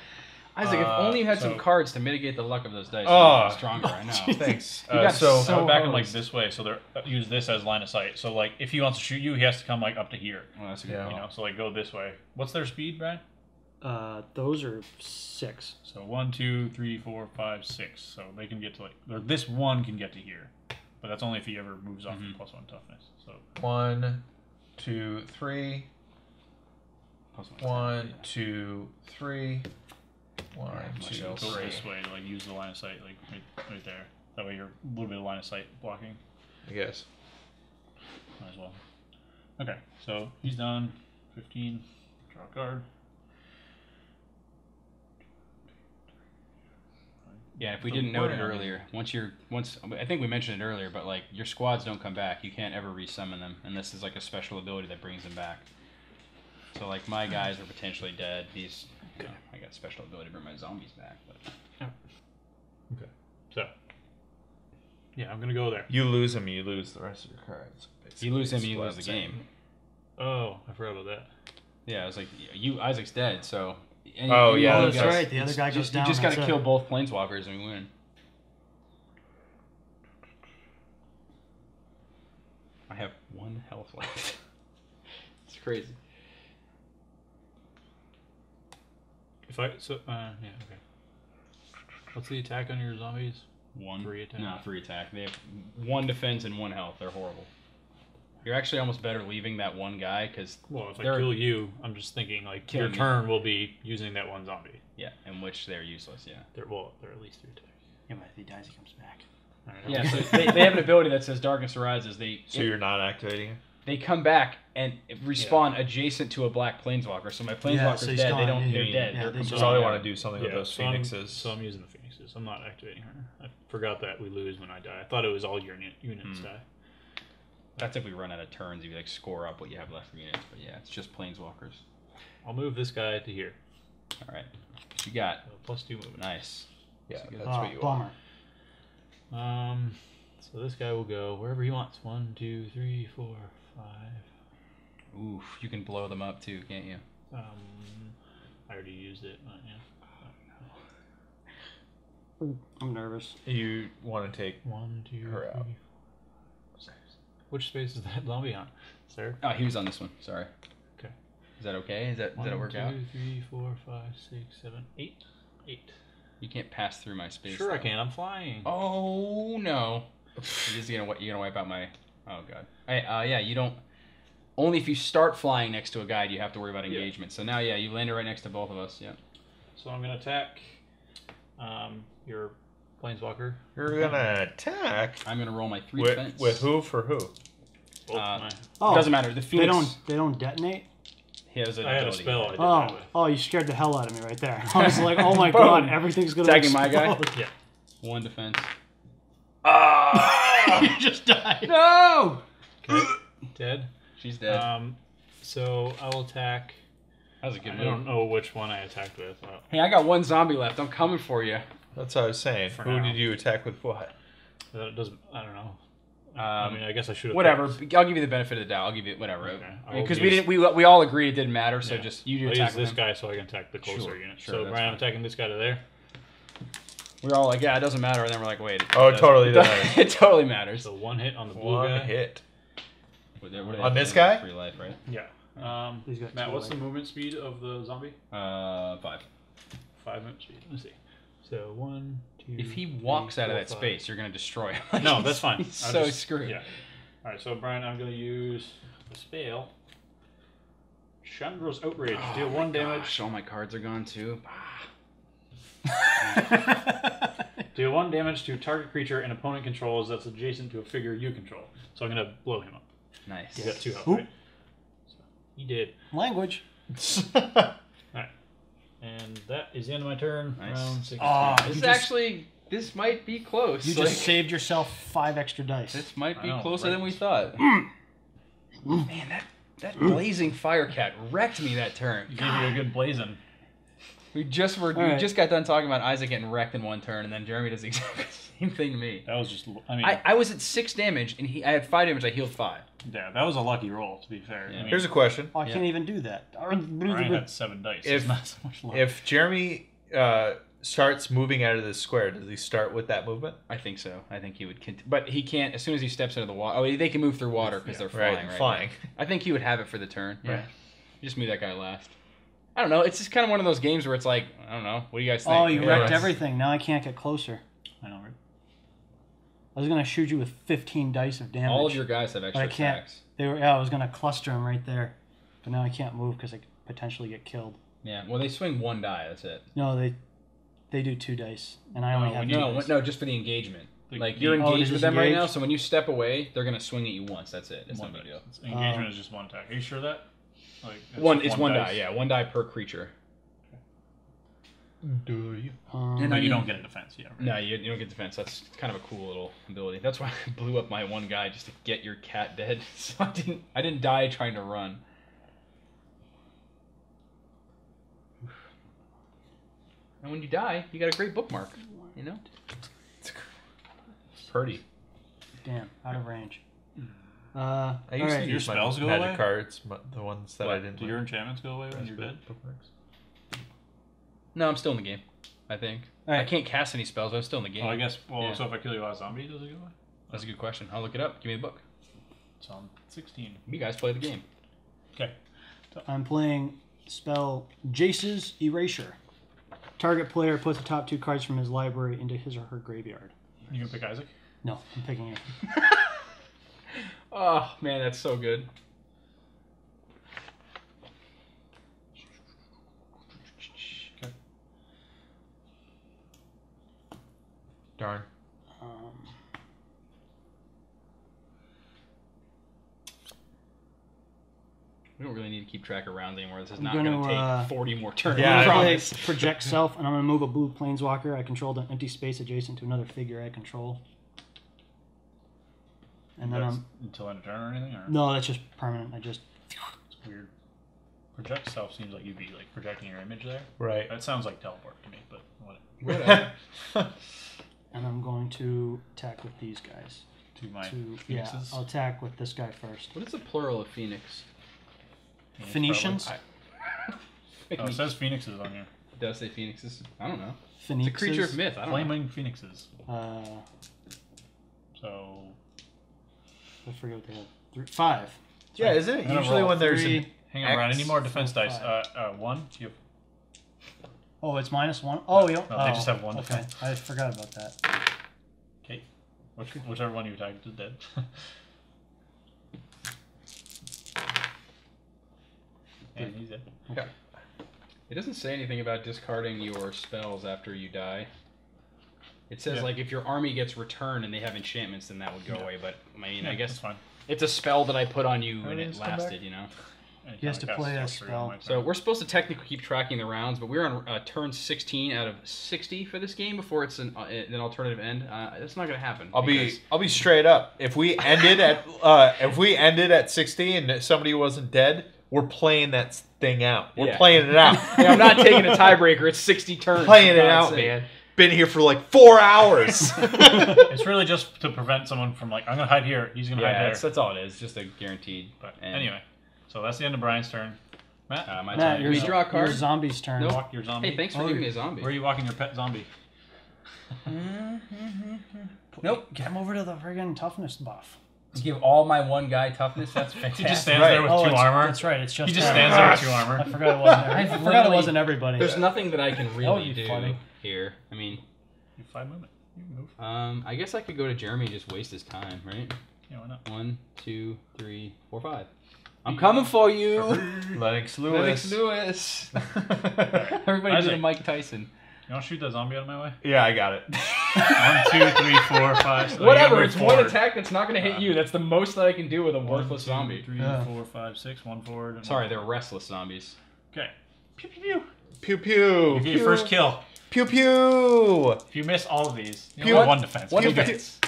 Isaac, if Uh, only you had some cards to mitigate the luck of those dice. Oh. you'd be stronger. I know. Thanks. You Uh, got so, so- So back him like this way. So they're uh, use this as line of sight. So like if he wants to shoot you, he has to come like up to here. Well, that's a good Yeah. You know, so like go this way. What's their speed, Brian? Uh, those are six. So one, two, three, four, five, six. So they can get to like or this one can get to here, but that's only if he ever moves off Mhm. the plus one toughness. So one, two, three. Plus one. One, two, three. One, Yeah, two, go three. this way to like use the line of sight, like right, right there. That way you're a little bit of line of sight blocking. I guess. Might as well. Okay, so he's done. Fifteen. Draw a card. Yeah, if we didn't note it earlier, once you're once I think we mentioned it earlier, but like your squads don't come back. You can't ever resummon them, and this is like a special ability that brings them back. So like my hmm. guys are potentially dead. These, you know, I got special ability to bring my zombies back. But yeah. Okay. So. Yeah, I'm gonna go there. You lose him, you lose the rest of your cards. if you lose him, you lose the what I'm game. Oh, I forgot about that. Yeah, I was like, you Isaac's dead, so. and Oh, you- yeah, you that's right, the other it's guy goes just, down, You just got to that's kill it. both planeswalkers and we win. I have one health left. it's crazy. If I so uh yeah okay. What's the attack on your zombies? One Three attack? No, three attack. They have one defense and one health. They're horrible. You're actually almost better leaving that one guy because Well, if I They're- kill you, I'm just thinking like your Killing you. turn will be using that one zombie. yeah, in which they're useless. Yeah. They're well, they're at least three attacks. Yeah, but if he dies, he comes back. Alright. Yeah, so they, they have an ability that says Darkness Arises. They So you're not activating it? They come back and respawn adjacent to a black planeswalker. So my planeswalker's Yeah, so dead. gone, They don't. yeah, they're yeah, dead. yeah, they're they So just- probably want to do something with those so I'm- phoenixes. so I'm using the phoenixes. I'm not activating her. I forgot that we lose when I die. I thought it was all your units Hmm. die. That's if we run out of turns. If you like score up what you have left for units. But yeah, it's just planeswalkers. I'll move this guy to here. All right. What you got? So plus two movement. Nice. yeah, That's that's oh, what you bummer. want. Um, so this guy will go wherever he wants. One, two, three, four, five. Oof. You can blow them up too, can't you? Um, I already used it. But yeah. I'm nervous. You want to take. One, two, Her out. three, four. Which space is that zombie on? Sir. Oh, he was on this one. Sorry. Okay. Is that okay? Is that does One, that work two, out? three, four, five, six, seven, eight. Eight. You can't pass through my space. Sure, I though. can. I'm flying. Oh no! You're just gonna wi- you're gonna wipe out my. Oh god. Hey, uh, yeah, you don't. Only if you start flying next to a guy do you have to worry about Yeah. engagement. So now, yeah, you landed right next to both of us. Yeah. So I'm gonna attack. Um, your planeswalker. You're gonna attack I'm gonna roll my three with, defense. with who for who? Uh, my. Oh, Doesn't matter. The They Phoenix. don't. They don't detonate. He has an I had a ability. spell. I did that Oh, with. oh! You scared the hell out of me right there. I was like, oh my Boom. god, everything's gonna Attacking my guy? explode. Yeah. One defense. you just died. No. Dead. She's dead. Um, so I'll attack. that was a good I move. don't know which one I attacked with. Uh, Hey, I got one zombie left. I'm coming for you. That's what I was saying. For who now. did you attack with what? that doesn't. I don't know. I Um, mean, I guess I should have. whatever. I'll give you the benefit of the doubt. I'll give you whatever. Okay. I'll Because we use- didn't. We, we all agreed it didn't matter. So Yeah. just you do I'll attack use this him. guy so I can attack the closer Sure, unit. sure, so that's Brian, I'm fine. attacking this guy to there. We were all like, yeah, it doesn't matter, and then we're like, wait. Oh, it totally it does. it totally matters. So one hit on the blue One guy. hit. What they- what On this guy? Free life, right? Yeah. Um, He's got Matt, two what's the life. movement speed of the zombie? Uh, five. Five movement speed. Let's see. So one, two. If he three, walks out of four, that five. space, you're gonna destroy him. No, that's fine. He's I'll so just- screwed. Yeah. All right. So Brian, I'm gonna use the spell. Chandra's outrage. Oh Deal my one damage. Gosh, all my cards are gone too. Deal one damage to target creature an opponent controls that's adjacent to a figure you control. So I'm gonna blow him up. Nice. He's got two health, Oop. right? So he did. Language. Alright. And that is the end of my turn. Nice. Round six. Ah, This You is just- actually this might be close. You Like, just saved yourself five extra dice. This might be know, closer right? than we thought. Man, that that blazing firecat wrecked me that turn. Gave you a good blazing. We just were we All right. just got done talking about Isaac getting wrecked in one turn, and then Jeremy does the exact same thing to me. That was just. I mean, I, I was at six damage, and he I had five damage. I healed five. yeah, that was a lucky roll. To be fair. Yeah. I mean, Here's a question: Oh, I Yeah. can't even do that. Brian had seven dice. If- It's not so much luck. If Jeremy uh, starts moving out of the square, does he start with that movement? I think so. I think he would, cont- but he can't as soon as he steps into the water. Oh, they can move through water because Yeah, they're flying. right, Right, flying. I think he would have it for the turn. Yeah, Right. just move that guy last. I don't know. It's just kind of one of those games where it's like, I don't know. What do you guys think? Oh, you Yeah, wrecked everything. Now I can't get closer. I know, right? I was gonna shoot you with 15 dice of damage. All of your guys have extra I can't- attacks. They were. Yeah, I was gonna cluster them right there, but now I can't move because I could potentially get killed. Yeah. Well, they swing one die. That's it. No, they they do two dice, and I only Oh, have when two you- No, dice. no, just for the engagement. The- Like you're Oh, engaged they're with them right now, so when you step away, they're gonna swing at you once. That's it. It's no One big deal. Engagement Um, is just one attack. Are you sure of that? Like One, just it's one die. Yeah, one die per creature. Do you? Um, And But I you mean- don't get a defense. Yeah. Right? No, you, you don't get defense. That's kind of a cool little ability. That's why I blew up my one guy just to get your cat dead. So I didn't I didn't die trying to run. And when you die, you got a great bookmark. You know. It's pretty. damn, out of range. Uh, I used right. to Your use my spells go magic away? cards, m- the ones that I didn't. Do your enchantments go away when you're dead? Bookmarks. No, I'm still in the game. I think. All I can't cast any spells. I'm still in the game. Oh, I guess. Well, Yeah. so if I kill you last zombie, does it go away? That's a good question. I'll look it up. Give me the book. It's on 16. You guys play the game. Okay. I'm playing spell Jace's Erasure. Target player puts the top two cards from his library into his or her graveyard. You gonna pick Isaac. No, I'm picking it. Oh man, that's so good. Darn. Um, We don't really need to keep track of rounds anymore. This is I'm not gonna, take uh, 40 more turns. Yeah, I'm gonna promise. project self, and I'm gonna move a blue planeswalker. I controlled an empty space adjacent to another figure I control. And then That's I'm until end of turn or anything, or no, that's just permanent. I just it's weird. Project self seems like you'd be like projecting your image there. Right. That sounds like teleport to me, but what? Whatever. and I'm going to attack with these guys. To my To yeah. I'll attack with this guy first. what is the plural of phoenix? Phoenix, Phoenicians. probably. Make Oh, it says phoenixes on here. does say phoenixes. I don't know. It's a creature of myth. I don't know. Flaming phoenixes. Uh, So I forget what they have. Three, five. Yeah, isn't it I'm usually roll when there's Three. an hang on, Brian. X, Any more defense four, dice? Uh, uh, one. You have Oh, it's minus one. Oh, you. No, they oh, just have one Okay, defense. I forgot about that. okay. Which, whichever one you attacked is dead. and he's dead. Okay. It doesn't say anything about discarding your spells after you die. It says Yeah. like if your army gets returned and they have enchantments, then that would go Yeah. away. But I mean, Yeah, I guess that's fine. it's a spell that I put on you How and it just come back? lasted. You know. And He has to play a sorcery on my So we're supposed to technically keep tracking the rounds, but we're on uh, turn 16 out of 60 for this game before it's an, uh, an alternative end. Uh, that's not going to happen. I'll be I'll be straight up. If we ended at uh, if we ended at sixty and somebody wasn't dead, we're playing that thing out. We're Yeah. playing it out. Yeah, I'm not taking a tiebreaker. It's 60 turns. playing it out, sake. man. Been here for like four hours. it's really just to prevent someone from like I'm gonna hide here. He's gonna hide Yeah, there. that's, that's all it is. Just a guaranteed. But and- anyway, so that's the end of Brian's turn. Matt, Uh, my Matt, turn. your, We draw a your card. zombie's turn. Nope. walk your zombie. Hey, thanks for Oh, giving me a zombie. Where are you walking your pet zombie? Nope. Get him over to the friggin' toughness buff. Give all my one guy toughness. That's He fantastic. just stands Right. there with oh, two it's- armor. That's right. It's just He just stands there with two I armor. forgot it wasn't. I've I forgot it literally- wasn't everybody. There's nothing that I can would really be do funny. Here. I mean, You have five movement. You can move. um, I guess I could go to Jeremy and just waste his time, right? Yeah, why not? One, two, three, four, five. I'm coming for you. Lennox Lennox Lewis. Lewis. Everybody did a Mike Tyson. You want to shoot that zombie out of my way? yeah, I got it. One, two, three, four, five. six. Whatever. Move It's one attack that's not going to hit you. That's the most that I can do with a One, worthless two, zombie. Three, Yeah. four, five, six. One forward. and Sorry, one they're restless zombies. Okay. Pew pew pew. Pew pew. You get your first kill. Pew pew. If you miss all of these, you Pew. have one defense. One Pew, defense.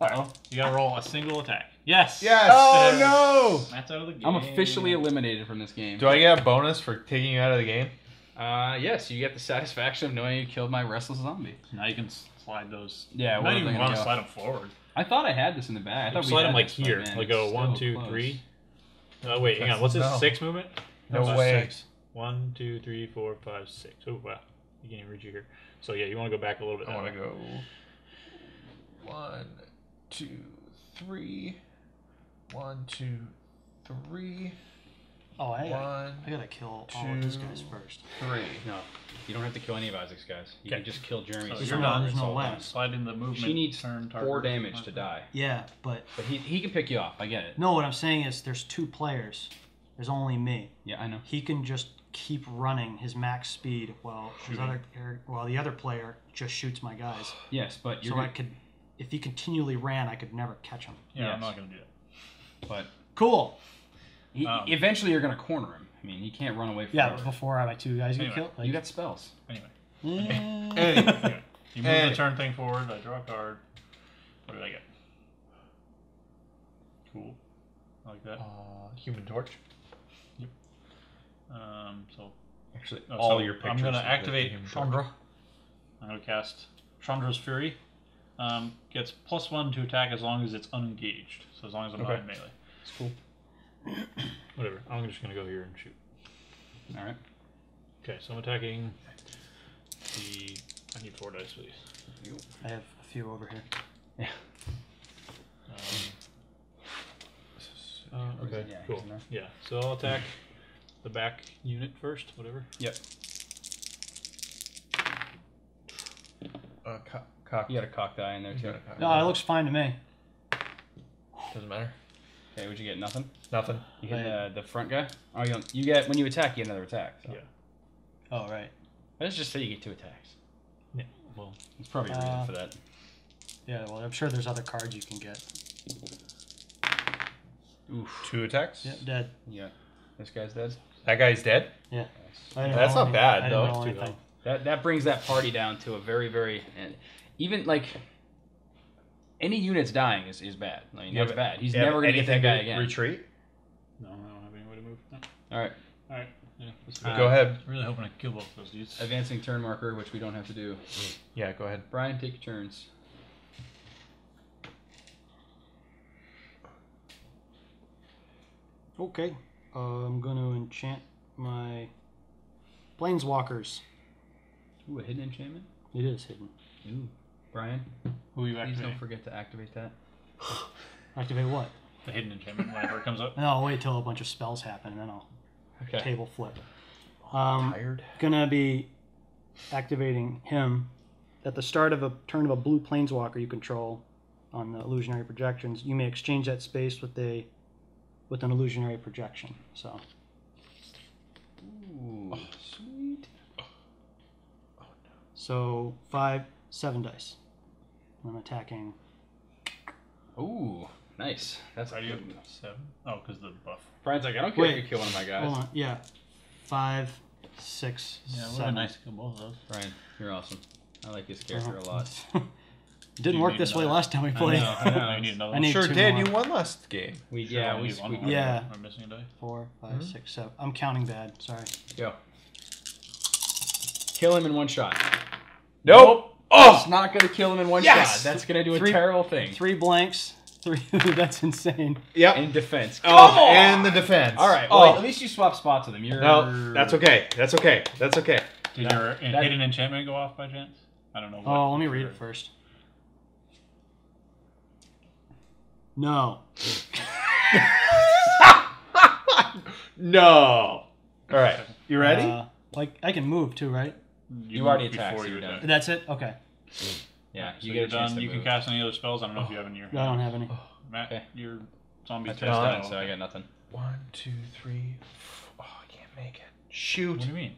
Uh oh. You gotta roll a single attack. Yes. Yes. Oh no! That's out of the game. I'm officially eliminated from this game. Do I get a bonus for taking you out of the game? Uh, yes, you get the satisfaction of knowing you killed my restless zombie. Now you can slide those. Yeah, I'm where not even want gonna slide them forward. I thought I had this in the bag. I You thought we slide had them like this, here. man, Like it's go one, two, close. three. Oh wait, hang on. What's this? No. Six movement? No it's way. Six. One, two, three, four, five, six. Oh wow, you can't even reach you here. So yeah, you want to go back a little bit. I want to go one, two, three. One, two, three. oh, I, One, I gotta kill all of these guys first. three. No, you don't have to kill any of Isaac's guys. You Okay. can just kill Jeremy. So There's you're no- done. there's no So way. Slide in the movement. She needs turn, target. four damage to die, Yeah, but but he, he can pick you off. I get it. no. What I'm saying is, there's two players. There's only me. Yeah, I know. He can just keep running his max speed while his Shooting. other er, while the other player just shoots my guys. Yes, but you're so I gonna, could, if he continually ran, I could never catch him. Yeah, Yes. I'm not gonna do that. but Cool. he, Um, eventually you're gonna corner him. I mean, he can't run away from Yeah, but before I my two guys get Anyway, killed, like, You got spells. Anyway, Eh. anyway. you move And- the turn thing forward. I draw a card. What did I get? Cool. I like that. Uh, human torch. Um, so Actually, Oh, all so your I'm pictures. gonna activate Human Torch. Chandra. I'm gonna cast Chandra's Fury. Um, gets plus one to attack as long as it's unengaged. So as long as I'm not in melee. That's cool. Whatever. I'm just gonna go here and shoot. All right. Okay, so I'm attacking the. I need four dice, please. I have a few over here. Um, uh, okay, yeah, cool. he's in there. Yeah, so I'll attack the back unit first, whatever. Yep. Uh, co- cock. You got a cock die in there too. got a cock. No, it looks fine to me. Doesn't matter. Okay, what'd you get? Nothing. Nothing. You hit Right. the, the front guy. Oh, you don't, you get when you attack, you get another attack. So. Yeah. Oh right. Let's just say you get two attacks. Yeah. Well, It's probably a reason Uh, for that. Yeah. Well, I'm sure there's other cards you can get. Oof. Two attacks. Yeah, dead. Yeah. This guy's dead. That guy's dead. Yeah, That's not any- bad, though. roll Too anything. That that brings that party down to a very very and even like any units dying is, is bad. I mean You that's bad. He's You have never gonna get that guy again. Retreat. no, I don't have any way to move. No. All right. All right. Yeah. Uh, Go ahead. I'm really hoping I kill both of those dudes. Advancing turn marker, which we don't have to do. Yeah, go ahead. Brian, take your turns. Okay. Uh, I'm going to enchant my planeswalkers. Ooh, a hidden enchantment. It is hidden. Ooh. Brian, Who are you please don't forget to activate that. Activate what? The hidden enchantment whenever it comes up. No, I'll wait till a bunch of spells happen, and then I'll Okay. table flip. Um, Tired. gonna be activating him at the start of a turn of a blue planeswalker you control on the illusionary projections. You may exchange that space with a with an illusionary projection. So Ooh, sweet. Oh, no. so five seven dice. I'm attacking. Ooh, nice. That's Why do you have seven? Oh, because the buff. Brian's like, I don't care Wait. if you kill one of my guys. Hold on, yeah, five, six, Yeah, it would seven. been nice to kill both of those. Brian, you're awesome. I like this character a Uh-huh. lot. Didn't You work this way another- last time we I played. know, I know. You need another I one. need Sure two did. more. You won last game. We Sure, yeah only we, need one we more. Yeah. Am I missing a die? Four, five, Mhm. six, seven. I'm counting bad. Sorry. go. Kill him in one shot. Nope. It's Oh. not gonna kill him in one Yes! shot. That's gonna do a Three- terrible thing. Three blanks. Three. That's insane. Yep. In defense. Come Oh, and the defense. All right. Well, Oh. at least you swap spots with him. You're No, that's okay. That's okay. That's okay. Did your that- hidden enchantment go off by chance? I don't know. What Oh, let me read it first. No. No. All right. You ready? Uh, like I can move too, right? You already attacked, so you you're done. That's it. Okay. Yeah, So you you get a done. to You can cast any other spells. I don't know if you have any. your. I don't have any. Matt, Okay. your zombie I test. touched done. that, so I got nothing. One, two, three. f- Oh, I can't make it. Shoot. What do you mean?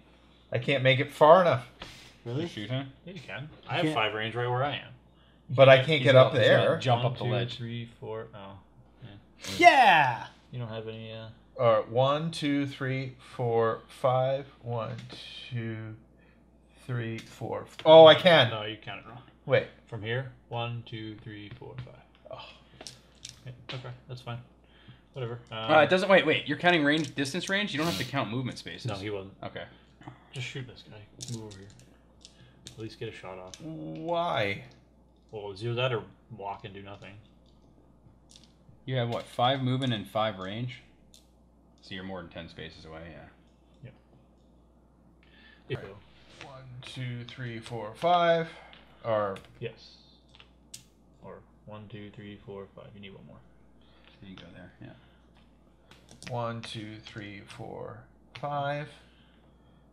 I can't make it far enough. Really? Shoot him. Yeah, you can. I have can't- five range right where I am. But I can't He's get gonna- up he's there. Jump One, up the two, ledge. three, four. Oh, Yeah. yeah. you don't have any. Uh... All right. One, two, three, four, five. One, two, three, four. Oh, I can. No, you counted wrong. Wait. From here, one, two, three, four, five. Oh. Yeah, okay, that's fine. Whatever. Um, Uh, it doesn't. Wait, wait. You're counting range, distance range. You don't have to count movement spaces. no, he wasn't. Okay. Just shoot this guy. Move over here. At least get a shot off. Why? Well, it's either that or walk and do nothing. You have what? Five movement and five range. So you're more than ten spaces away. Yeah. If- One, two, three, four, five. Or Yes. Or one, two, three, four, five. You need one more. So you go there. Yeah. one, two, three, four, five.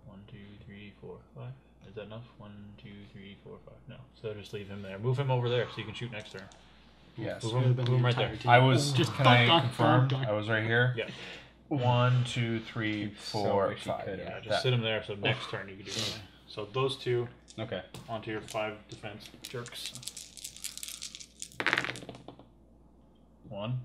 One, two, three, four, five. Is that enough? One, two, three, four, five. No. So just leave him there. Move him over there so you can shoot next turn. Yes. Move Would've him, move him right there. entire team. I was. Just can I dun, confirm? dun, dun. I was right here. Yeah. One, two, three, So four, wish you five. could, Yeah, just That- sit him there so next turn you can do something. So those two Okay. onto your five defense jerks. One.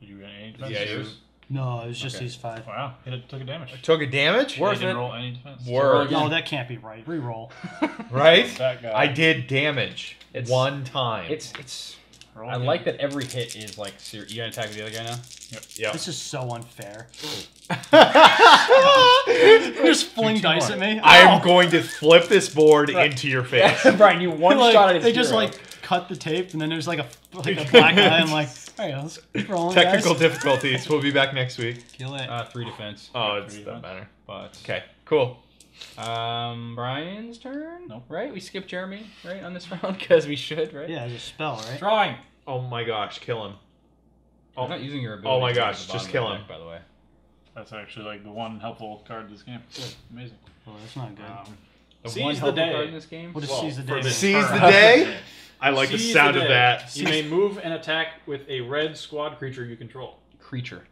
Did you get any defense? Yeah, you- No, it was just Okay. these five. Wow, hit it, took a damage. Took a damage. Worth didn't it. roll any defense. Word. No, that can't be right. Reroll. Right. That guy. I did damage It's- one time. It's it's. Roll I again. like that every hit is like. Ser- you gonna attack the other guy now? yeah. This is so unfair. I Just fling dice at me. I am Ow! going to flip this board into your face. Brian, you one Like, shot at his they just hero. like cut the tape, and then there's like a like a black eye. I'm like, all right, let's keep rolling. Technical guys. difficulties. We'll be back next week. Kill it. uh, three defense. Oh, Three it's defense. doesn't matter. But Okay. Cool. Um, Brian's turn. Nope. Right, we skipped Jeremy right on this round because we should, right? yeah, it's a spell, right? Drawing. Oh my gosh, kill him. I'm not using your ability. Oh my gosh, just kill him. deck, by the way. That's actually like the one helpful card this game. Amazing. Oh, that's not good. Um, The Seize one the day. card in this game. what does well, seize the day? this mean? Seize the day. I like the Seize sound the of day. that. You may move and attack with a red squad creature you control. Creature.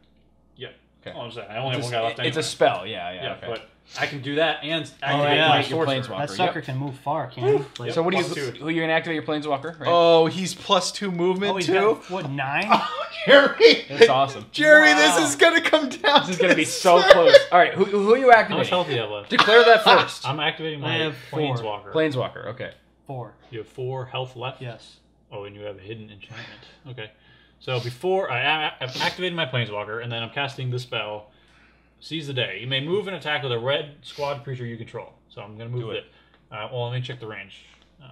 Yeah. Okay. Oh, I'm saying I only have It's one a, guy left it's anyway. a spell. Yeah, yeah. yeah, okay. but I can do that and oh, activate yeah. my Like your sorcerer. planeswalker. That Yep. sucker can move far, can he? Like, so what do you? Plus two. Who you're gonna activate your planeswalker? Right. Oh, he's plus two movement oh, he's too. got, what nine? Oh, Jerry. That's awesome. Jerry, Wow. this is gonna come down. This is gonna be so close. All right, who, who are you How much activating? health do you have left? Declare that ah, first. I'm activating I my have four. planeswalker. Planeswalker. Okay. Four. You have four health left. Yes. Oh, and you have a hidden enchantment. Okay. So before I, I've activated my planeswalker, and then I'm casting the spell. Seize the day. You may move and attack with a red squad creature you control. So I'm gonna move Do it. it. Uh, well, let me check the range. Uh,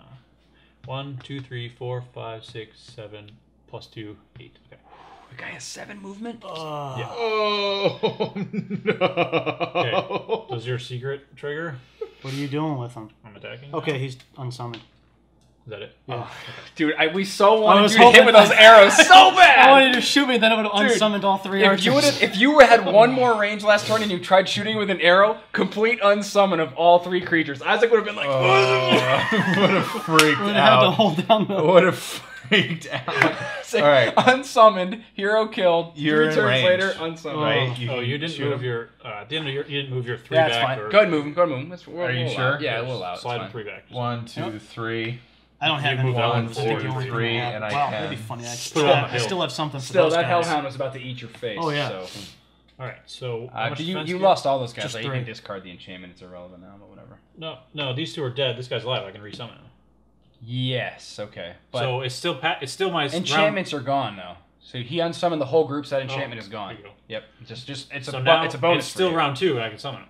one, two, three, four, five, six, seven, plus two, eight. Okay. The guy has seven movement. Uh, Yeah. Oh no. Okay. Does your secret trigger? What are you doing with him? I'm attacking. Okay, he's unsummoned. Is that it? Yeah. Oh, Dude, I, we so wanted was you to hit hoping- with those arrows so bad. I wanted to shoot me, then it would have Dude, unsummoned all three if archers. you would if you had one more range last turn and you tried shooting with an arrow, complete unsummon of all three creatures. Isaac would have been like, Oh, would have freaked would have had to out. hold down the. Would have freaked out. Say, All right. unsummoned, hero killed. You're three in turns range. later, unsummoned. Right? Oh, you didn't shoot move him. your. Uh, at the end of your, you didn't move your three That's back. fine. Or, Go ahead, move him. Go ahead, move him. That's, we'll, Are you we'll sure? Allow. Yeah, we'll allow it. Slide him three back. One, two, Yep. three. I don't have You any moved that I think forward, the only three, thing I have- and I wow, can- that'd be funny. I Put still, have, I still have something for Still, that guys. hellhound was about to eat your face. Oh, yeah. So. All right. So Uh, you you do lost all those guys. Just so you can discard the enchantment. It's irrelevant now, but whatever. No, no. These two are dead. This guy's alive. I can resummon him. Yes. Okay. But so it's still pa- it's still my round- enchantments are gone though. So he unsummoned the whole group. So that oh, enchantment Oh, is gone. there you go. Yep. Just just it's So a bu- now it's a bonus. It's for still you. round two, and I can summon him.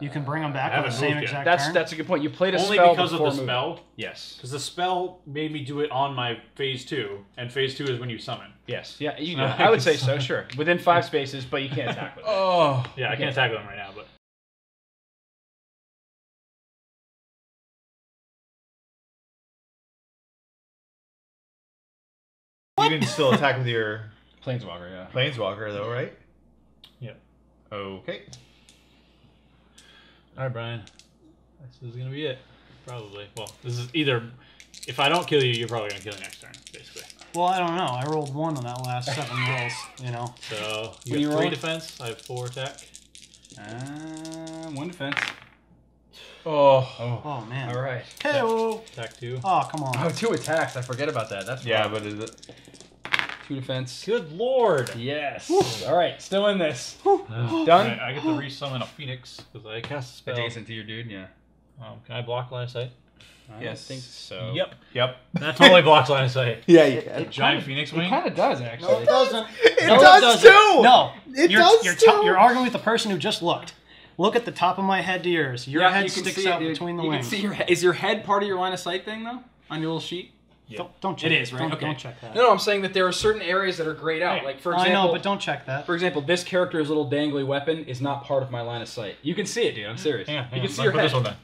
You can bring them uh, back I on the haven't same yet. exact That's turn. that's a good point. You played a Only spell because of the moving. spell. Yes. Because the spell made me do it on my phase two, and phase two is when you summon. Yes. Yeah. You, So I I would can say so. Sure. Within five spaces, but you can't attack with. Oh. Yeah, I Okay. can't tackle him right now, but you can still attack with your Planeswalker, yeah. planeswalker, though, right? Yeah. Okay. All right, Brian. This is gonna be it. Probably. Well, this is either. If I don't kill you, you're probably gonna kill me next turn, basically. Well, I don't know. I rolled one on that last seven rolls. You know. So What you do you have three roll? defense. I have four attack. Uh, one defense. Oh. Oh. Oh man. All right. KO. Attack two. Oh come on. Oh, two attacks. I forget about that. That's Yeah, rough. but is it? Two defense. Good lord. Yes. All right. Still in this. Done. Done? I get to resummon a phoenix because I cast a spell. Adjacent to your dude. Yeah. Um, can I block line of sight? I Yes. think so. Yep. Yep. That totally blocks line of sight. Yeah, yeah. Giant phoenix wing. It kind of does actually. No, it doesn't. It No, does doesn't. too! No, It you're, does you're, too! you're arguing with the person who just looked. Look at the top of my head to yours. Your Yeah, head you can sticks see it, out dude. between the you wings. Can see your he- is your head part of your line of sight thing though on your little sheet? Don't, don't check It is, right? Don't, Okay. don't check that. No, no, I'm saying that there are certain areas that are grayed out. Hey, Like for example, I know, but don't check that. for example, this character's little dangly weapon is not part of my line of sight. You can see it, dude. I'm serious. Hang on, hang you on. can see Let your me put head. this one down.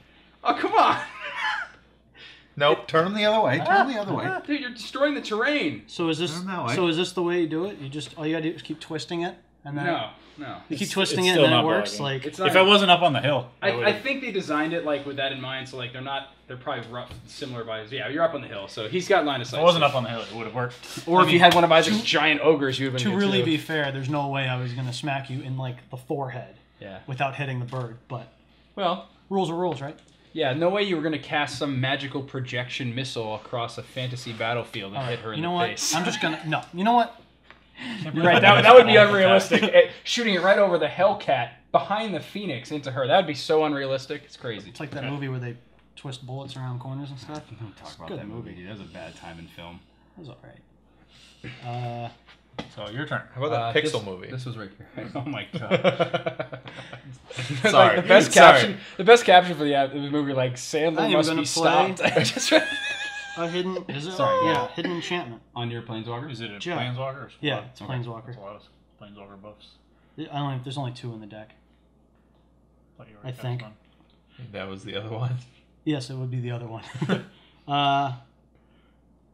Oh come on, Nope. Turn them the other way. Turn them the other way. dude! You're destroying the terrain. So is this Turn that way. so is this the way you do it? You just all you gotta do is keep twisting it, and then No, no. you keep twisting it's it, and then it works. blogging. Like It's not. If I wasn't up on the hill, I, I, I would've- think they designed it like with that in mind. So like they're not. They're probably rough, similar by. Yeah, you're up on the hill, so he's got line of if sight. I wasn't so- up on the hill, it would have worked. Or I if you had one of Isaac's giant ogres, you would have to been good really too. be fair, there's no way I was gonna smack you in like the forehead Yeah. without hitting the bird. But Well, rules are rules, right? yeah. No way you were gonna cast some magical projection missile across a fantasy battlefield and All hit her in You know the what? face. I'm just gonna no. You know what? Right. That, that would be unrealistic. Eh, shooting it right over the Hellcat behind the Phoenix into her. That would be so unrealistic. It's crazy. It's like that Okay. movie where they twist bullets around corners and stuff. Don't talk about good that movie, movie. dude. That was a bad time in film. That was all right. Uh, So your turn. How about that Uh, Pixel this- movie? This was right here. Oh my god. Like, Sorry. the best Sorry. caption. The best caption for the, uh, the movie, like Sandler I am must gonna be play- stopped. I just read- a hidden is it? Sorry, yeah, hidden enchantment. on your planeswalker. Is it a Joe. planeswalker or squad? Yeah, it's Okay. planeswalker. That's a lot of planeswalker buffs. I only there's only two in the deck. Thought you I already think. one. that was the other one. Yes, it would be the other one. uh,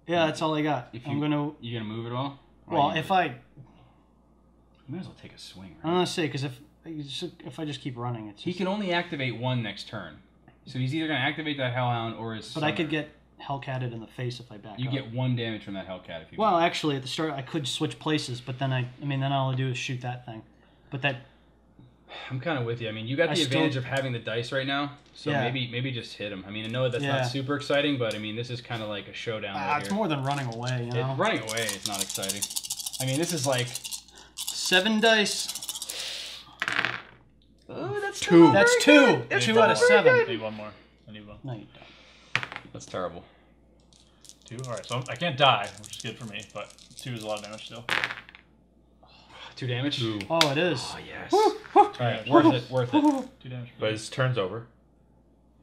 yeah, that's all I got. If I'm you- gonna. You gonna move at all? Or Well, you- if I, you might as well take a swing. I'm Right? gonna say because if if I just keep running, it's. He Just, can only activate one next turn, so he's either gonna activate that Hellhound or his. but I could summoner. get Hellcatted in the face if I back You up. get one damage from that Hellcat if you. Well, want. actually, at the start, I could switch places, but then I, I mean, then all I do is shoot that thing. But that, I'm kind of with you. I mean, you got I the still- advantage of having the dice right now, so Yeah. maybe maybe just hit him. I mean, I know that's Yeah. not super exciting, but I mean, this is kind of like a showdown ah, right it's here. more than running away, you It- know. running away is not exciting. I mean, this is like. Seven dice. Oh, that's Two. That's two. That's two out of very seven. I need one more. I need one. No, you don't. That's terrible. Two. All right. So I'm- I can't die, which is good for me, but two is a lot of damage still. Two damage. Two. Oh, it is. Oh yes. All right, worth it. Worth it. Two damage. But his turn's over.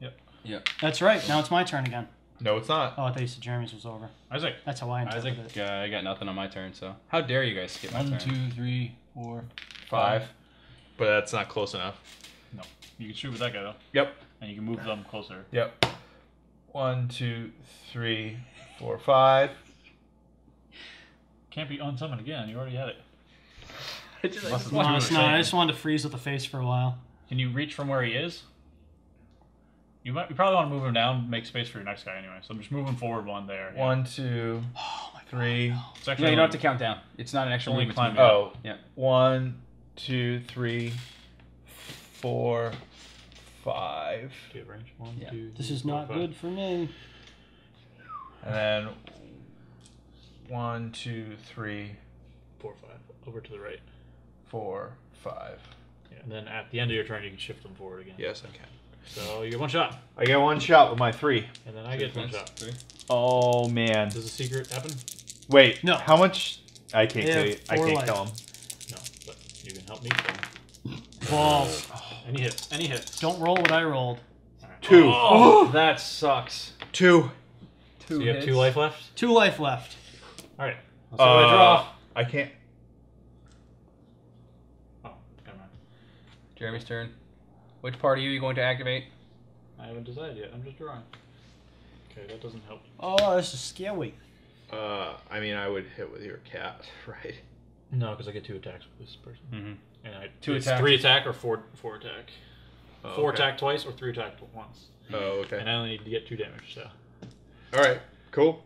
Yep. Yep. That's right. Now it's my turn again. No, it's not. Oh, I thought you said Jeremy's was over. Isaac. That's how I Isaac, interpreted it. uh, I got nothing on my turn, so how dare you guys skip my One, turn? two, three, four, Five. But that's not close enough. No. You can shoot with that guy though, Yep. and you can move them closer. Yep. One, two, three, four, five. Can't be unsummoned again. You already had it. I just- I Must just have No, it's not. I just wanted to freeze with the face for a while. Can you reach from where he is? You might. You probably want to move him down, make space for your next guy anyway. So I'm just moving forward one there. yeah. One, two, Oh my three. It's No, you don't have to count down. It's not an extra Only movement. climb to. Oh. Yeah. One, two, three, four, five. Do you have range? One, Yeah. two, This three, is four, not five. good for me. And then one, two, three, Four, five. Over to the right. four, five. Yeah. And then at the end of your turn, you can shift them forward again. Yes, I can. So you get one shot, I get one shot with my three. and then I get one shot. three. Oh man. Does the secret happen? Wait. No. How much? I can't They kill you. I four can't life. kill him. No, but you can help me. kill him. Balls. Any hits? Any hits? Don't roll what I rolled. All right. Two. Oh, that sucks. Two. Two. So you have hits. two life left. Two life left. All right. I'll see what I draw. Uh, I can't. Oh, never mind. Jeremy's turn. Which part are you going to activate? I haven't decided yet. I'm just drawing. Okay, that doesn't help. Oh, this is scary. Uh, I mean, I would hit with your cat, right? No, because I get two attacks with this person, Mhm. and I Two it's attacks. Three attack or four four attack. Oh, four okay. attack twice or three attack once, Oh, okay. and I only need to get two damage. So, All right. Cool.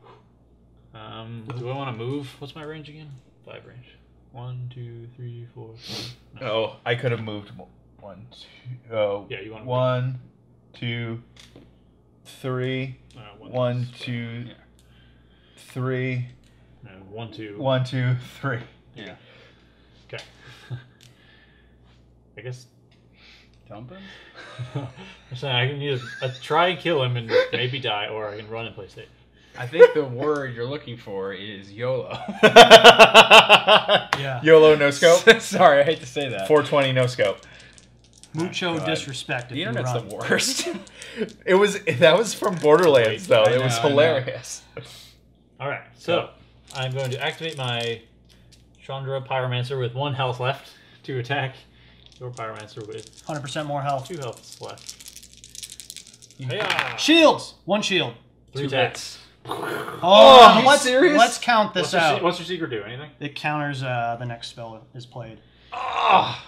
um, do I want to move? What's my range again? Five range. One, two, three, four. Five. No. Oh, I could have moved mo- one, two. Oh, Yeah, you want one, two, three, Uh, one, two, Yeah. three, No, one, two. one, two, three. Yeah. Okay. I guess. Dump him. I'm saying I can either uh, try and kill him and maybe die, or I can run and play safe. I think the word you're looking for is YOLO. Yeah. YOLO no scope. Sorry, I hate to say that. 420 no scope. Mucho God. disrespect. the if you internet's run. the worst. It was that was from Borderlands though. I It was know, I hilarious. All right, so I'm going to activate my Chandra Pyromancer with one health left to attack your Pyromancer with 100% more health. two health left. Yeah. Shields. One shield. Three Two attacks. Oh, are you let's, serious? let's count What's this your, se- out. what's your secret do? Anything? It counters uh, the next spell is played. Ah,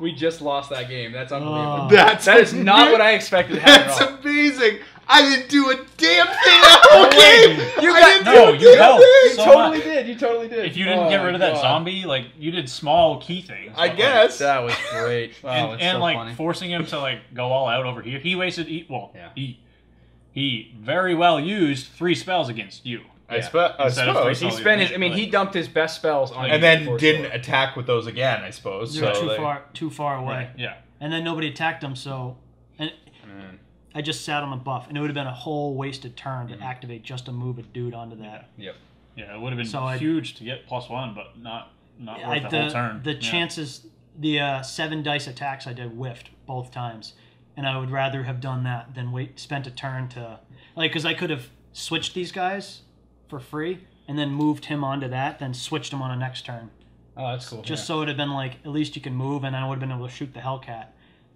we just lost that game. That's unbelievable. Oh. That's that is not what I expected to happen That's at all. amazing. I didn't do a damn thing that whole game. You I got- didn't no, do a you damn helped. thing. You So totally much. did. You totally did. If you didn't Oh get rid of that God. zombie, like you did small key things. I but, like, guess. that was great. Wow, and and so like funny. forcing him to like go all out over here. He wasted. He, well, Yeah. he he very well used three spells against you. I, Yeah. spe- I suppose. he spent his. I mean, Like- he dumped his best spells on. and you then didn't sure. attack with those again. I suppose. You're so too they- far, too far away. Yeah. And then nobody attacked him, so and Man. I just sat on the buff, and it would have been a whole wasted turn to activate just to move a dude onto that. Yep. Yeah, it would have been So I- huge to get plus one, but not not I- worth the, the whole turn. the Yeah. chances, the uh, seven dice attacks I did whiffed both times, and I would rather have done that than wait spent a turn to like because I could have switched these guys for free and then moved him onto that, then switched him on a next turn. Oh, that's cool. Just yeah. so it would have been like at least you can move, and I would have been able to shoot the Hellcat.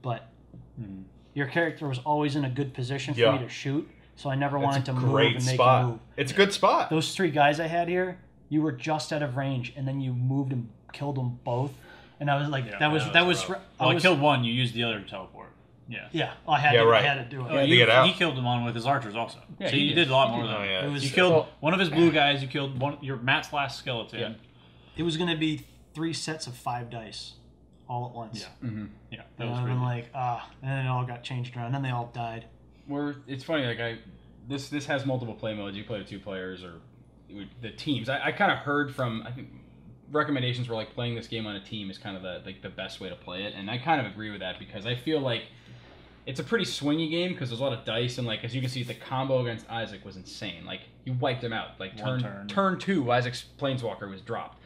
But Hmm. Your character was always in a good position for Yeah. me to shoot, so I never wanted to move great and make spot. a move. It's a good spot. Those three guys I had here, you were just out of range, and then you moved and killed them both, and I was like, Yeah, that was yeah, that was. that's I. Well, I was- killed one. You used the other to teleport. Yeah. Yeah, I had Yeah, to, right. I had to do it. Oh, you, get out. he killed him on with his archers also. Yeah, so he you did. did a lot more did. than Oh, yeah. It was- You killed one of his blue guys. You killed one your Matt's last skeleton. Yeah. It was going to be three sets of five dice, all at once. Yeah. hmm Yeah, that And was I've really been like, ah, and then it all got changed around. And then they all died. We're. It's funny. Like I, this this has multiple play modes. You play with two players or the teams. I, I kind of heard from I think recommendations were like playing this game on a team is kind of the like the best way to play it, and I kind of agree with that because I feel like it's a pretty swingy game because there's a lot of dice and like as you can see the combo against Isaac was insane. Like you wiped him out. Like turn turn. turn two, Isaac's planeswalker was dropped.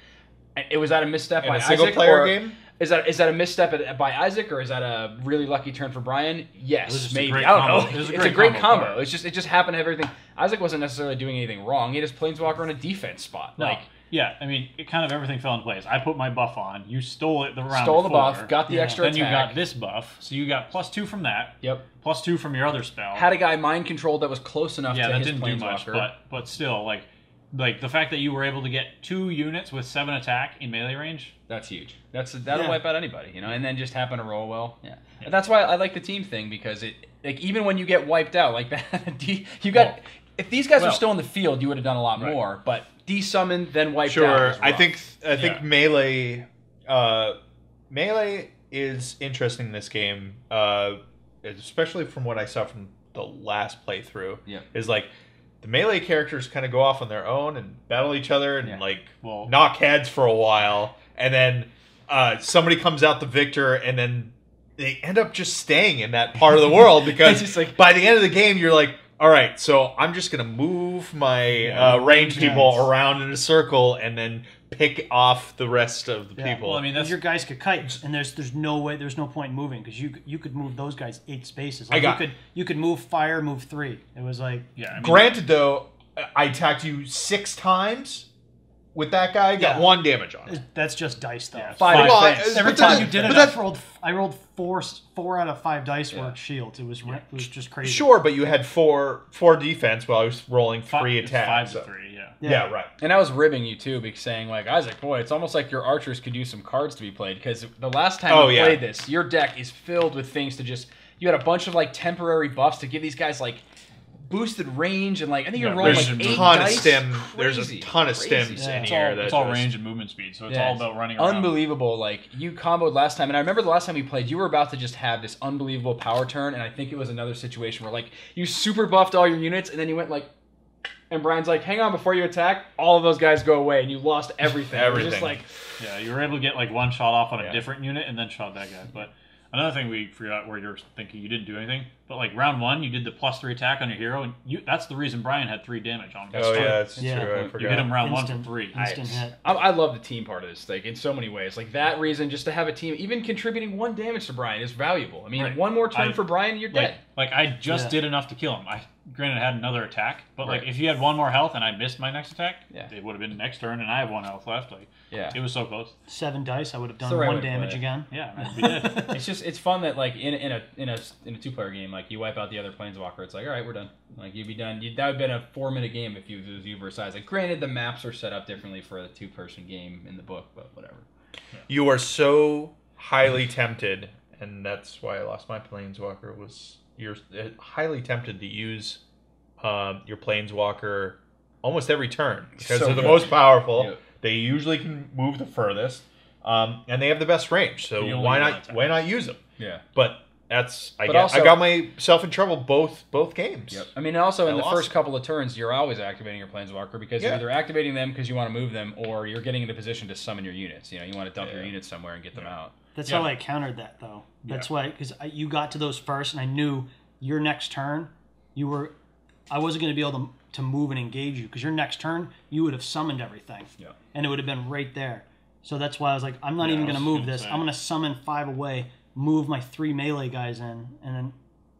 It was that a misstep In by a single Isaac, player or game? Is that is that a misstep at, by Isaac or is that a really lucky turn for Brian? Yes, just a maybe. great I don't combo. know. It was a it's great a great combo combo. It's just it just happened everything. Isaac wasn't necessarily doing anything wrong. He just planeswalker in a defense spot. No. Like yeah, I mean, it kind of everything fell in place. I put my buff on. You stole it the round. stole the before. buff, got the Yeah. extra Then you got this buff, so you got plus two from that, Yep. plus two from your other spell. Had a guy mind controlled that was close enough yeah, to that his didn't do much, but but still, like, like the fact that you were able to get two units with seven attack in melee range. That's huge. That's that'll Yeah. wipe out anybody, you know. And then just happen to roll well. Yeah. And that's why I like the team thing because it like even when you get wiped out like that, you got Well- if these guys well- were still in the field, you would have done a lot Right. more. But desummoned then wiped out. Sure. is I think I think Yeah. melee uh, melee is interesting in this game, uh, especially from what I saw from the last playthrough. Yeah. Is like the melee characters kind of go off on their own and battle each other and Yeah. like Well, knock heads for a while, and then uh, somebody comes out the victor, and then they end up just staying in that part of the world because It's like- by the end of the game, you're like, all right, so I'm just gonna move my Yeah. uh, range people around in a circle and then pick off the rest of the Yeah. people. well, I mean, that's your guys could kite, and there's there's no way, there's no point in moving because you you could move those guys eight spaces. I got- you could you could move fire, move three. It was like yeah. I mean, Granted, though, I attacked you six times with that guy, got Yeah. one damage on it. that's just dice though. Yeah, Five Well, defense. uh, Every but time that- you did but it, that- I rolled I rolled four four out of five dice Yeah. were shields. It was it was just crazy. Sure, but you had four four defense while I was rolling three it's attacks. Five so- to three. Yeah. Yeah. Yeah, right. And I was ribbing you too, because saying like Isaac, boy, it's almost like your archers could use some cards to be played. Because the last time Oh, you yeah. played this, your deck is filled with things to just. You had a bunch of like temporary buffs to give these guys like boosted range and like I think you're Yeah, rolling like a eight ton of dice. stem. There's a ton of crazy. stems Yeah. in It's here. all, that it's all just- range and movement speed, so it's Yeah, all about running around. Unbelievable! Like you comboed last time, and I remember the last time we played, you were about to just have this unbelievable power turn, and I think it was another situation where like you super buffed all your units, and then you went like, and Brian's like, "Hang on, before you attack, all of those guys go away, and you lost everything." It was just Everything. like Yeah, you were able to get like one shot off on a different unit and then shot that guy. But another thing we forgot where you're thinking you didn't do anything, but like round one, you did the plus three attack on your hero, and you that's the reason Brian had three damage on him. Oh yeah, that's Yeah. true. I you hit him round Instant, one for three. Instant hit. I, I love the team part of this, like in so many ways. Like that reason, just to have a team, even contributing one damage to Brian is valuable. I mean, Right. one more turn I- for Brian, you're Like, dead. like I just Yeah. did enough to kill him. I granted had another attack, but like if you had one more health and I missed my next attack, Yeah. it would have been next turn, and I have one health left. Like Yeah. it was so close. Seven dice, I would have done right one damage again. Yeah, we did. it's just it's fun that like in, in a in a in a two player game like you wipe out the other planeswalker it's like all right we're done like you'd be done you, that would have been a four minute game if you it was you versus Isaac granted the maps are set up differently for a two person game in the book but whatever You are so highly tempted, and that's why I lost my planeswalker. Was you're uh, highly tempted to use um, your planeswalker almost every turn because So they're the good. most powerful. Yep. They usually can move the furthest, um, and they have the best range. So why not? Why not use them? yeah But that's I But get, also- I got myself in trouble both both games. Yep. I mean, also in the first it. couple of turns, you're always activating your planeswalker because Yeah. you're either activating them because you want to move them, or you're getting into position to summon your units. You know, you want to dump your units somewhere and get them out. That's Yeah. how I countered that, though. That's why, because you got to those first, and I knew your next turn, you were, I wasn't going to be able to, to move and engage you, because your next turn, you would have summoned everything, Yeah. and it would have been right there. So that's why I was like, I'm not Yeah, even going to move this. say. I'm going to summon five away, move my three melee guys in, and then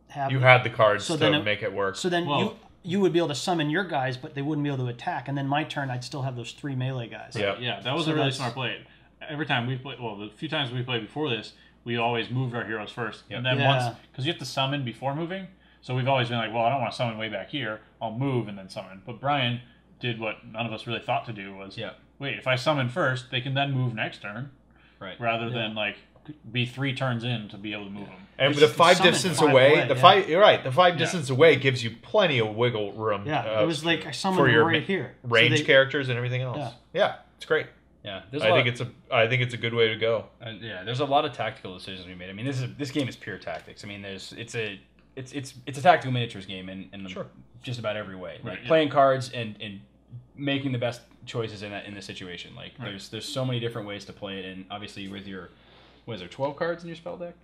have. You had the cards So to then it- make it work. so then Well- you you would be able to summon your guys, but they wouldn't be able to attack. And then my turn, I'd still have those three melee guys. Yeah. Yeah, that was So a really smart play. Every time we played, well, the few times we played before this, we always moved our heroes first, and then Yeah. once because you have to summon before moving. So we've always been like, well, I don't want to summon way back here. I'll move and then summon. But Brian did what none of us really thought to do was, Yeah. wait, if I summon first, they can then move next turn, Right. rather than like be three turns in to be able to move them. And It's the just five summon distance five away, away, the yeah. five, you're right. The five Yeah. distance away gives you plenty of wiggle room. Yeah, uh, it was like I summoned for them your right ma- here. So range they- characters and everything else. Yeah. Yeah, it's great. Yeah. I a I lot think it's a, I think it's a good way to go. Uh, yeah, there's a lot of tactical decisions we made. I mean, this is this game is pure tactics. I mean, there's it's a it's it's it's a tactical miniatures game in, in Sure. just about every way. Like Right, yeah. playing cards and and making the best choices in that in the situation. Like Right. there's there's so many different ways to play it, and obviously with your what is there twelve cards in your spell deck?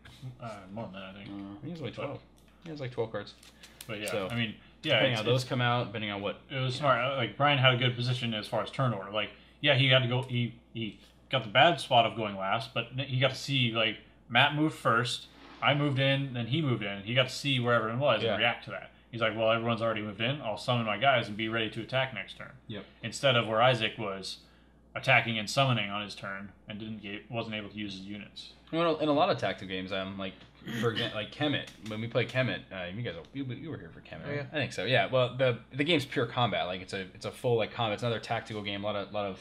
Uh, more than that, I think. I think it's like twelve. Yeah, it's like twelve cards. But yeah, So, I mean, yeah, Depending on how those come out, depending on what. it was smart. Uh, Like Brian had a good position as far as turn order. Like, yeah, he had to go. He he got the bad spot of going last, but he got to see like Matt moved first. I moved in, then he moved in. He got to see where everyone was Yeah. and react to that. He's like, well, everyone's already moved in. I'll summon my guys and be ready to attack next turn. Yep. Instead of where Isaac was attacking and summoning on his turn and didn't get, wasn't able to use his units. You know, in a lot of tactical games, I'm like for example, like Kemet. When we play Kemet, uh, you guys, you, you were here for Kemet. Oh, right? yeah. I think so. Yeah. Well, the the game's pure combat. Like it's a it's a full like combat. It's another tactical game. A lot of lot of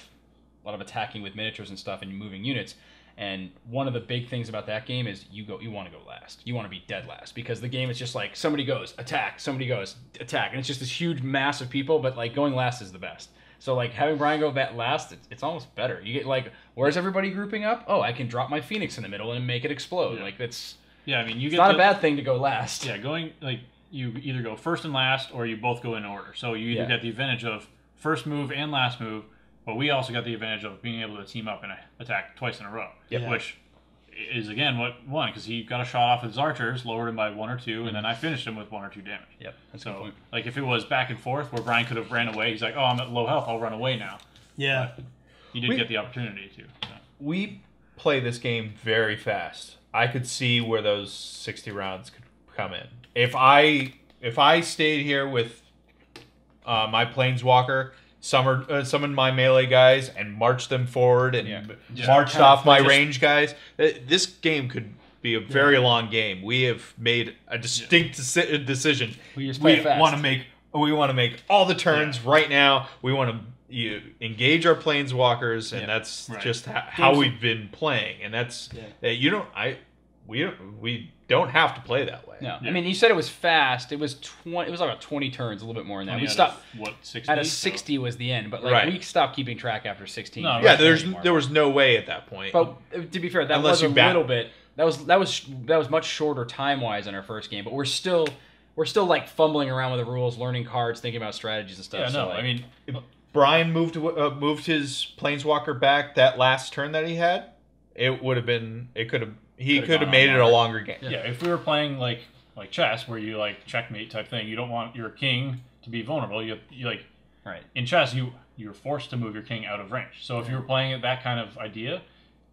lot of attacking with miniatures and stuff and moving units. And one of the big things about that game is you go you want to go last. You want to be dead last because the game is just like somebody goes attack, somebody goes attack, and it's just this huge mass of people. But like going last is the best. So like having Brian go that last, it's, it's almost better. You get like, where's everybody grouping up? Oh, I can drop my Phoenix in the middle and make it explode. Yeah. Like that's Yeah, I mean, you it's get not the- a bad thing to go last. Yeah, going like you either go first and last, or you both go in order. So you either Yeah. get the advantage of first move and last move, but we also got the advantage of being able to team up and attack twice in a row. Yep. Which is again what won because he got a shot off with his archers, lowered him by one or two, and then I finished him with one or two damage. Yep. That's a So point. like if it was back and forth where Brian could have ran away, he's like, oh, I'm at low health, I'll run away now. Yeah. You did We- get the opportunity to. so. We play this game very fast. I could see where those sixty rounds could come in. If I if I stayed here with uh, my planeswalker, summoned uh, summoned my melee guys and marched them forward and Yeah. Yeah. marched of off my just- range guys, uh, this game could be a very long game. We have made a distinct deci- decision. We just we fast. want to make we want to make all the turns right now. We want to you engage our planeswalkers, and Yeah, that's right. just ha- how we've been playing. And that's Yeah. uh, you don't I we don't we don't have to play that way. No, I mean you said it was fast. It was twenty. It was like about twenty turns, a little bit more than that. We stopped of, what sixty? at a So- sixty was the end, but like Right. we stopped keeping track after sixteen. No, Yeah, there's anymore. there was no way at that point. But to be fair, that Unless was a bat- little bit. That was that was that was much shorter time wise in our first game, but we're still we're still like fumbling around with the rules, learning cards, thinking about strategies and stuff. Yeah, so, no, like, I mean, Brian moved uh, moved his planeswalker back that last turn that he had. It would have been. It could have. He Could've could have gone made it a longer. longer game. yeah, if we were playing like like chess, where you like checkmate type thing, you don't want your king to be vulnerable. You, you like right. in chess, you you're forced to move your king out of range. So if you were playing it that kind of idea,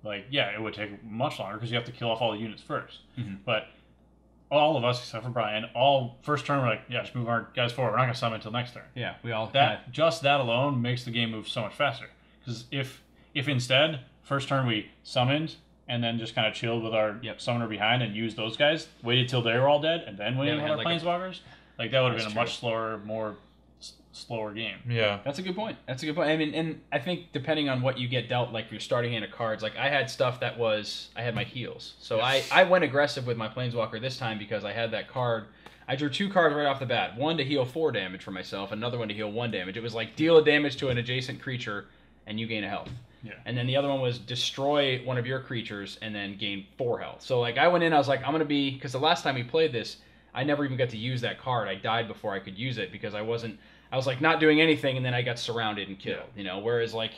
like yeah, it would take much longer because you have to kill off all the units 1st Mhm. But all of us, except for Brian, all first turn we're like, yeah, just move our guys forward. We're not gonna summon until next turn. Yeah, we all That just that alone makes the game move so much faster. Because if if instead first turn we summoned and then just kind of chilled with our Yep. summoner behind and used those guys, waited till they were all dead, and then went Yeah, we had our like a- planeswalkers, like that would have been a true. much slower, more slower game. Yeah. That's a good point. That's a good point. I mean, and I think depending on what you get dealt, like your starting hand of cards, like I had stuff that was I had my heals, so I I went aggressive with my planeswalker this time because I had that card. I drew two cards right off the bat. One to heal four damage for myself, another one to heal one damage. It was like deal a damage to an adjacent creature, and you gain a health. Yeah. And then the other one was destroy one of your creatures and then gain four health. So like I went in, I was like, I'm gonna be because the last time we played this, I never even got to use that card. I died before I could use it because I wasn't. I was like not doing anything, and then I got surrounded and killed. You know, whereas like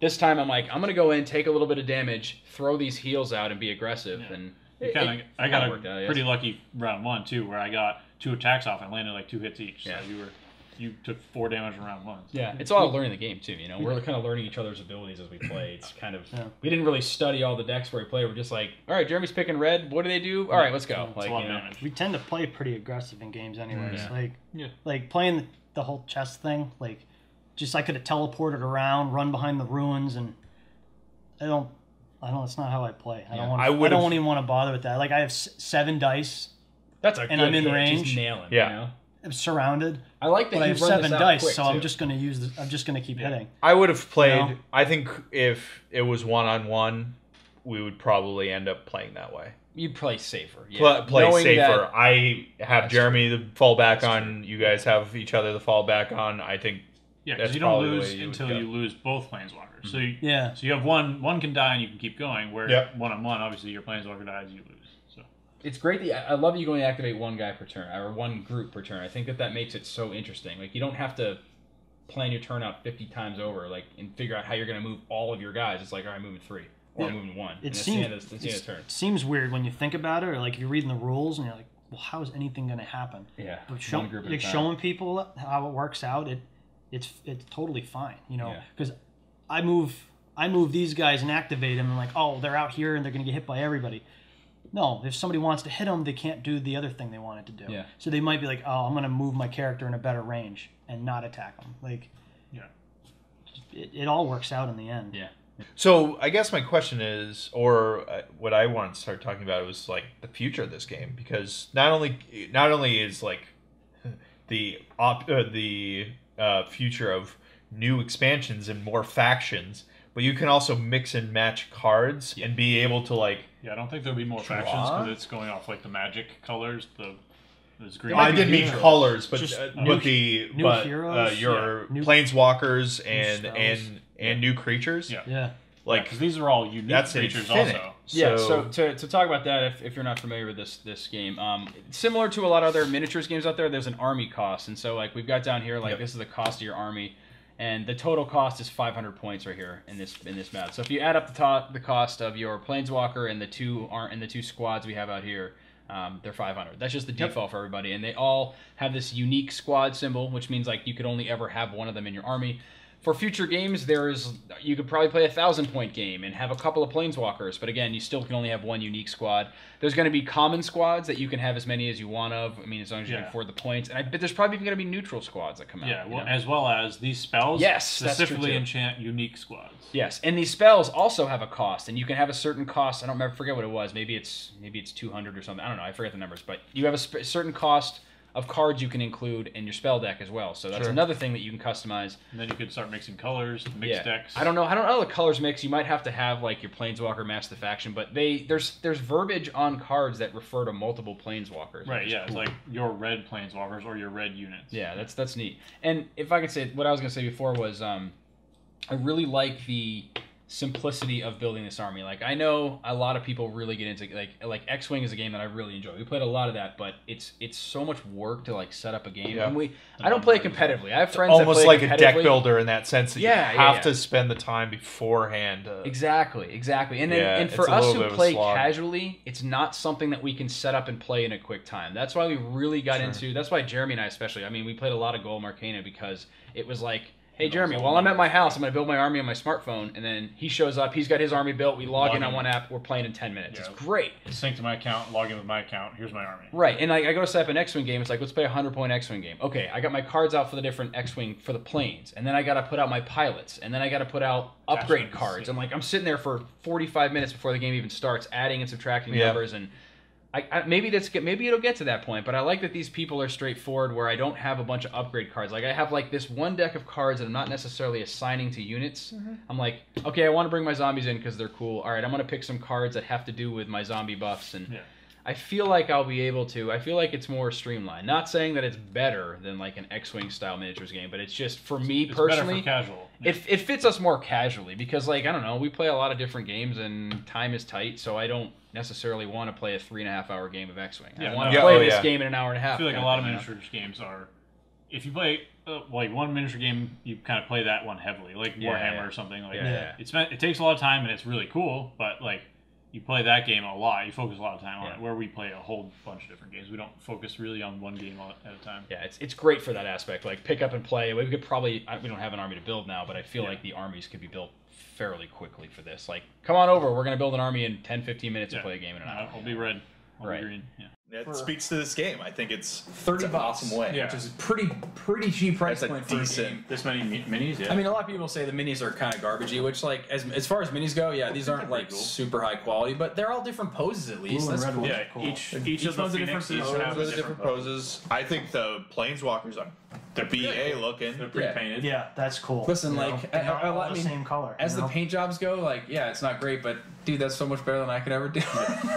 this time I'm like I'm gonna go in, take a little bit of damage, throw these heals out, and be aggressive. Yeah. And it- kinda, it I got a out, I guess. pretty lucky round one too, where I got two attacks off and landed like two hits each. Yeah. So you were you took four damage in round one. Yeah, it's all learning the game too. You know, we're kind of learning each other's abilities as we play. It's kind of Yeah. we didn't really study all the decks where we play. We're just like, all right, Jeremy's picking red. What do they do? All right, let's go. It's Like, a lot you of know, damage. We tend to play pretty aggressive in games, anyways. Yeah. Like, Yeah. like playing the whole chess thing. Like, just I could have teleported around, run behind the ruins, and I don't. I don't. That's not how I play. I Yeah. don't want. I I, would've- don't even want to bother with that. Like, I have s- seven dice. that's a And good I'm in hit. range. Just nailing. Yeah. You know? I'm surrounded, I like that but I you have run seven this out dice, quick, so I'm too. just going to use. The, I'm just going to keep Yeah. hitting. I would have played. No. I think if it was one on one, we would probably end up playing that way. You'd play safer. Yeah. Pla- play Knowing safer. that- I have That's Jeremy to fall back That's on. You guys have each other to fall back on. I think Yeah, because you don't lose you until you lose both planeswalkers. So you, Yeah. so you have one one can die and you can keep going. Where Yep. one on one, obviously your planeswalker dies, you lose. So it's great that I love that you only activate one guy per turn or one group per turn. I think that that makes it so interesting. Like you don't have to plan your turn out 50 times over, like and figure out how you're going to move all of your guys. It's like, all right, I'm moving three or Yeah. moving one. It seems the end of, that's the end turn. it seems weird when you think about it, or like you're reading the rules and you're like, well, how is anything going to happen? Yeah, But show, one group at a like showing people how it works out, it it's it's totally fine, you know. Yeah. Because I move I move these guys and activate them, and like, oh, they're out here and they're gonna get hit by everybody. No, if somebody wants to hit them, they can't do the other thing they wanted to do. Yeah. So they might be like, oh, I'm gonna move my character in a better range and not attack them. Like, Yeah. it, it all works out in the end. Yeah. So I guess my question is, or uh, what I want to start talking about was like the future of this game because not only not only is like the op uh, the uh, future of new expansions and more factions, but you can also mix and match cards and be able to like. yeah, I don't think there'll be more factions Draw? because it's going off like the magic colors. The there's green. I didn't mean colors, but Just uh, new- but the new but uh, heroes, your yeah. New- planeswalkers and spells. and and new creatures. Yeah. Yeah. like like because these are all unique that's creatures infinite. also. Yeah, so to, to talk about that, if, if you're not familiar with this this game, um, similar to a lot of other miniatures games out there, there's an army cost, and so like we've got down here, like Yep. this is the cost of your army, and the total cost is 500 points right here in this in this map. So if you add up the top the cost of your planeswalker and the two ar- and the two squads we have out here, um, they're 500. That's just the Yep. default for everybody, and they all have this unique squad symbol, which means like you could only ever have one of them in your army. For future games, there is you could probably play a thousand point game and have a couple of planeswalkers, but again, you still can only have one unique squad. There's going to be common squads that you can have as many as you want of. I mean, as long as you can afford the points. And I bet there's probably even going to be neutral squads that come out. Yeah, you well, know? as well as these spells. Yes, specifically enchant unique squads. Yes, and these spells also have a cost, and you can have a certain cost. I don't remember, forget what it was. Maybe it's maybe it's two hundred or something. I don't know. I forget the numbers, but you have a sp- certain cost of cards you can include in your spell deck as well. So that's Sure. another thing that you can customize. And then you could start mixing colors, mix yeah. decks. I don't know. I don't know how the colors mix. You might have to have like your planeswalker match the faction, but they there's there's verbiage on cards that refer to multiple planeswalkers. Right, yeah, it's like your red planeswalkers or your red units. Yeah, that's that's neat. And if I could say what I was gonna say before was um, I really like the simplicity of building this army. Like I know a lot of people really get into like like X Wing is a game that I really enjoy. We played a lot of that, but it's it's so much work to like set up a game. Yeah. And we I don't play it competitively. I have friends Almost that like a deck builder in that sense that Yeah, you have yeah. to spend the time beforehand. To, Exactly, exactly. And then, Yeah, and for us who bit of a play casually, it's not something that we can set up and play in a quick time. That's why we really got Sure. into. That's why Jeremy and I, especially. I mean, we played a lot of Golem Arcana because it was like, hey, Jeremy, all while I'm at my house, I'm gonna build my army on my smartphone, and then he shows up. He's got his army built. We log, Log in on in. one app. We're playing in ten minutes. Yeah. It's great. Sync to my account, log in with my account. Here's my army. Right, and like I go to set up an X-wing game. It's like let's play a hundred point X-wing game. Okay, I got my cards out for the different X-wing for the planes, and then I got to put out my pilots, and then I got to put out upgrade Attachments, cards. yeah. And like I'm sitting there for 45 minutes before the game even starts, adding and subtracting Yeah. numbers, and I, I maybe that's maybe it'll get to that point. But I like that these people are straightforward, where I don't have a bunch of upgrade cards. Like I have like this one deck of cards that I'm not necessarily assigning to units. Mm-hmm. I'm like, okay, I want to bring my zombies in because they're cool. All right, I'm gonna pick some cards that have to do with my zombie buffs and. Yeah. I feel like I'll be able to. I feel like it's more streamlined. Not saying that it's better than like an X-wing style miniatures game, but it's just for me It's better personally, for casual. Yeah. it it fits us more casually because like I don't know, we play a lot of different games and time is tight, so I don't necessarily want to play a three and a half hour game of X-wing. I Yeah, want no. to play oh, this yeah. game in an hour and a half. I feel like a lot of thing, you know? miniatures games are. If you play uh, like one miniature game, you kind of play that one heavily, like Yeah, Warhammer yeah. or something. Like Yeah, yeah. it's it takes a lot of time and it's really cool, but like you play that game a lot, you focus a lot of time on Yeah. it. Where we play a whole bunch of different games, we don't focus really on one game at a time. Yeah, it's, it's great for that aspect. Like pick up and play. We could probably I, we don't have an army to build now, but I feel Yeah. like the armies could be built fairly quickly for this. Like, come on over. We're gonna build an army in 10, 15 minutes Yeah. and play a game in an hour. I'll be red. I'll Right. be green. Yeah. That speaks to this game. I think it's 30 it's an bucks. awesome way. Yeah. Which is a pretty pretty cheap price That's a point for a decent- game. This many mi- minis, yeah. I mean, a lot of people say the minis are kind of garbagey, which, like, as, as far as minis go, yeah, these aren't like cool. super high quality, but they're all different poses at least. Blue and That's red cool. ones yeah, cool. each each, Each of the one's a different phoenixes pose. have a Those are different, different poses. I think the planeswalkers are they're BA looking. They're pre-painted. Yeah, that's cool. Listen, You know, like, they're I- not I- I all the mean, same color. As you the know? paint jobs go, like, yeah, it's not great, but dude, that's so much better than I could ever do.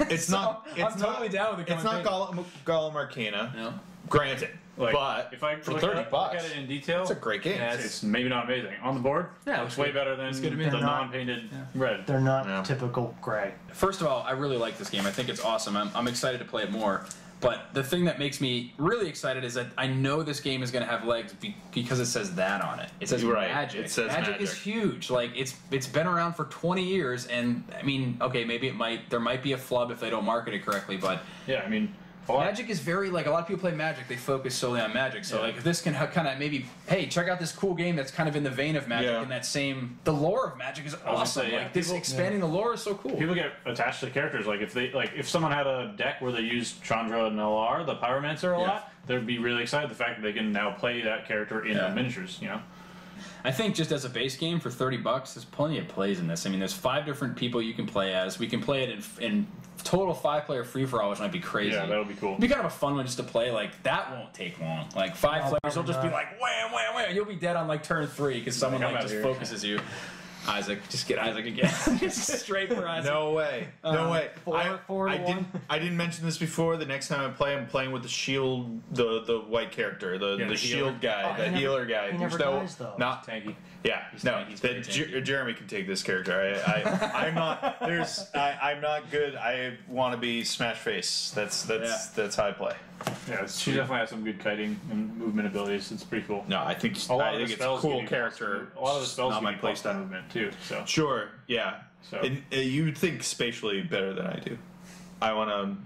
It's So, not. It's I'm not, totally down with the It's not Golem, Golem Arcana. No. Granted, Like, but if I for look 30 at, bucks, look at it in detail, it's a great game. yeah, it's, it's maybe not amazing on the board. Yeah, it it's looks way good. better than Looks good to me. the They're not- non-painted red. They're not Yeah. typical gray. First of all, I really like this game. I think it's awesome. I'm, I'm excited to play it more. But the thing that makes me really excited is that I know this game is going to have legs be, because it says that on it. It says right. magic. It says magic, is huge. Like it's it's been around for 20 years, and I mean, okay, maybe it might there might be a flub if they don't market it correctly, but Yeah, I mean, Magic is very like a lot of people play Magic. They focus solely on Magic. So Yeah. like if this can kind of maybe hey check out this cool game that's kind of in the vein of Magic Yeah. and that same the lore of Magic is awesome. say, yeah, like this people- expanding the lore is so cool. people get attached to the characters. Like if they like if someone had a deck where they used Chandra Nalaar, the Pyromancer, a Yeah. lot, they'd be really excited the fact that they can now play that character in Yeah. the miniatures. You know, I think just as a base game for 30 bucks, there's plenty of plays in this. I mean, there's five different people you can play as. We can play it in, in total five player free for all, which might be crazy. yeah, that'll be cool. It'd be kind of a fun one just to play. Like that won't take long. Like five No, players, you'll just be probably like wham, wham, wham. You'll be dead on like turn three because someone Like, like just here. focuses you. Isaac, just get Isaac again. just straight for Isaac. No way. No Uh, way. four- I, four to I one. didn't. I didn't mention this before. The next time I play, I'm playing with the shield, the the white character, the Yeah, the, the shield guy, Oh, the never- healer guy. he There's never no, dies, though. Not Tanky. Yeah, He's no. he's that Jer- Jeremy can take this character. I, I I'm not. There's. I, I'm not good. I want to be smash face. That's that's that's how I play. Yeah, it's- she definitely has some good kiting and movement abilities. It's pretty cool. No, I think A lot I of the think it's a spells cool give you character. A lot of the spells not give my you play style. movement too. So Sure. Yeah. So- And, uh, you'd think spatially better than I do. I want to.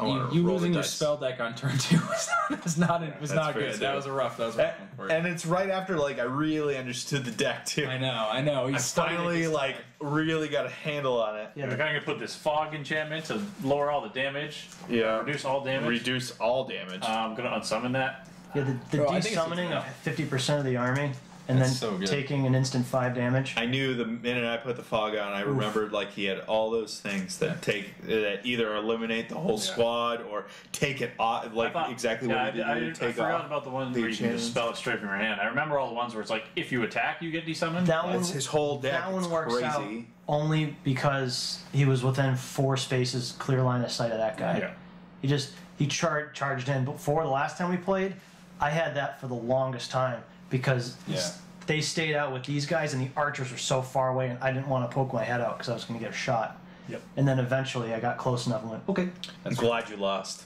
I You, you losing your dice. spell deck on turn two was not, was not, it was not good. too. That was a rough. That was a rough one for you. And it's right after like I really understood the deck too. I know, I know. I He's studying finally like time. really got a handle on it. Yeah, we're the, kind of gonna put this fog enchantment to lower all the damage, Yeah. reduce all damage. Reduce all damage. Uh, I'm gonna unsummon that. yeah, the, the Oh, I think desummoning of fifty percent of the army and That's then so good. taking an instant five damage. I knew the minute I put the fog on, I remembered like he had all those things that take that either eliminate the whole squad or take it off, like thought- exactly yeah, what he did. I, I, to I take forgot off. about the ones the where you can just chains. spell it straight from your hand. I remember all the ones where it's like if you attack, you get desummoned. That one, That's his whole deck. that one It's works crazy. out only because he was within four spaces, clear line of sight of that guy. Yeah. He just he char- charged in. Before the last time we played, I had that for the longest time because Yeah. they stayed out with these guys and the archers were so far away, and I didn't want to poke my head out because I was going to get a shot. Yep. And then eventually I got close enough and went, okay. I'm glad you lost.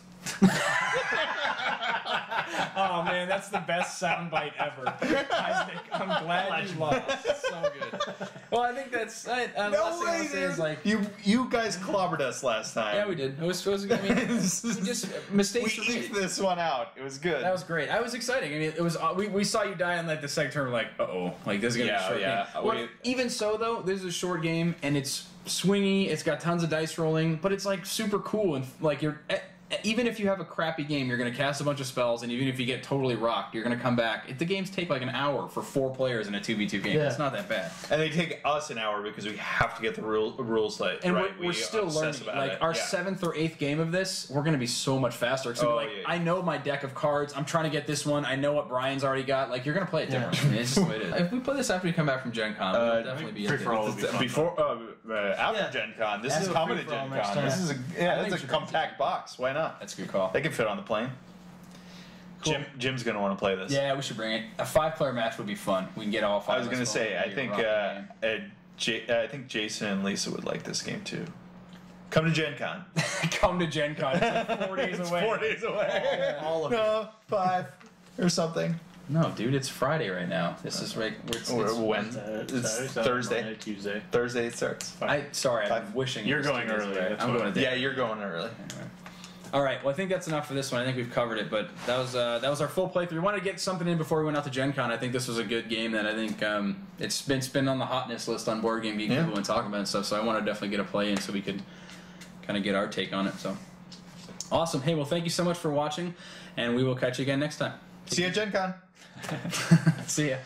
Oh man, that's the best soundbite ever. Isaac, I'm glad you lost. So good. Well, I think that's. I, uh, the last thing I'll say is like. you you guys clobbered us last time. Yeah, we did. It was supposed to. I mean, we just mistakes we were eked this one out. It was good. That was great. I was exciting. I mean, it was. Uh, we, we saw you die on like the second turn. We're like, uh oh, like this is gonna be Yeah, a short yeah. game. Well, We- even so, though, this is a short game and it's swingy. It's got tons of dice rolling, but it's like super cool and like you're. Even if you have a crappy game, you're going to cast a bunch of spells, and even if you get totally rocked, you're going to come back. If the games take like an hour for four players in a two v two game, Yeah. it's not that bad. and they take us an hour because we have to get the rule, rules like and right. we're, we're We still obsess learning. about Like it. our Yeah. seventh or eighth game of this, we're gonna be so much faster. So Oh, like, yeah, yeah. I know my deck of cards. I'm trying to get this one. I know what Brian's already got. Like, you're gonna play it Yeah. different. I mean, it's just the way it is. If we play this after we come back from Gen Con, Uh, we'll definitely be free into for all would be fun, before uh, uh, after Yeah. Gen Con. This Add is a coming to free-for-all Gen next Con. time. This is a I yeah, think it's we a should compact box. Why not? That's a good call. They can fit on the plane. Jim Jim's gonna want to play this. Yeah, we should bring it. A five player match would be fun. We can get all five. I was gonna say. I It'd be a think rocking uh, game. uh, J- I think Jason and Lisa would like this game too. Come to Gen Con. come to Gen Con. It's like four days it's away. four days away. All of no, five or something. No, dude, it's Friday right now. This is right. It's, Or it's, when? Uh, It's Saturday, Thursday. Monday, Tuesday. Thursday it starts. I sorry, I'm Five. wishing. You're was going early, away. I'm going a. Yeah, you're going early. All right. Well, I think that's enough for this one. I think we've covered it. But that was uh, that was our full playthrough. We wanted to get something in before we went out to Gen Con. I think this was a good game that I think um, it's been it's been on the hotness list on Board Game Geek. Yeah. People been talking about and stuff. So I want to definitely get a play in so we could kind of get our take on it. So awesome. Hey, well, thank you so much for watching, and we will catch you again next time. See you at Gen Con. See ya.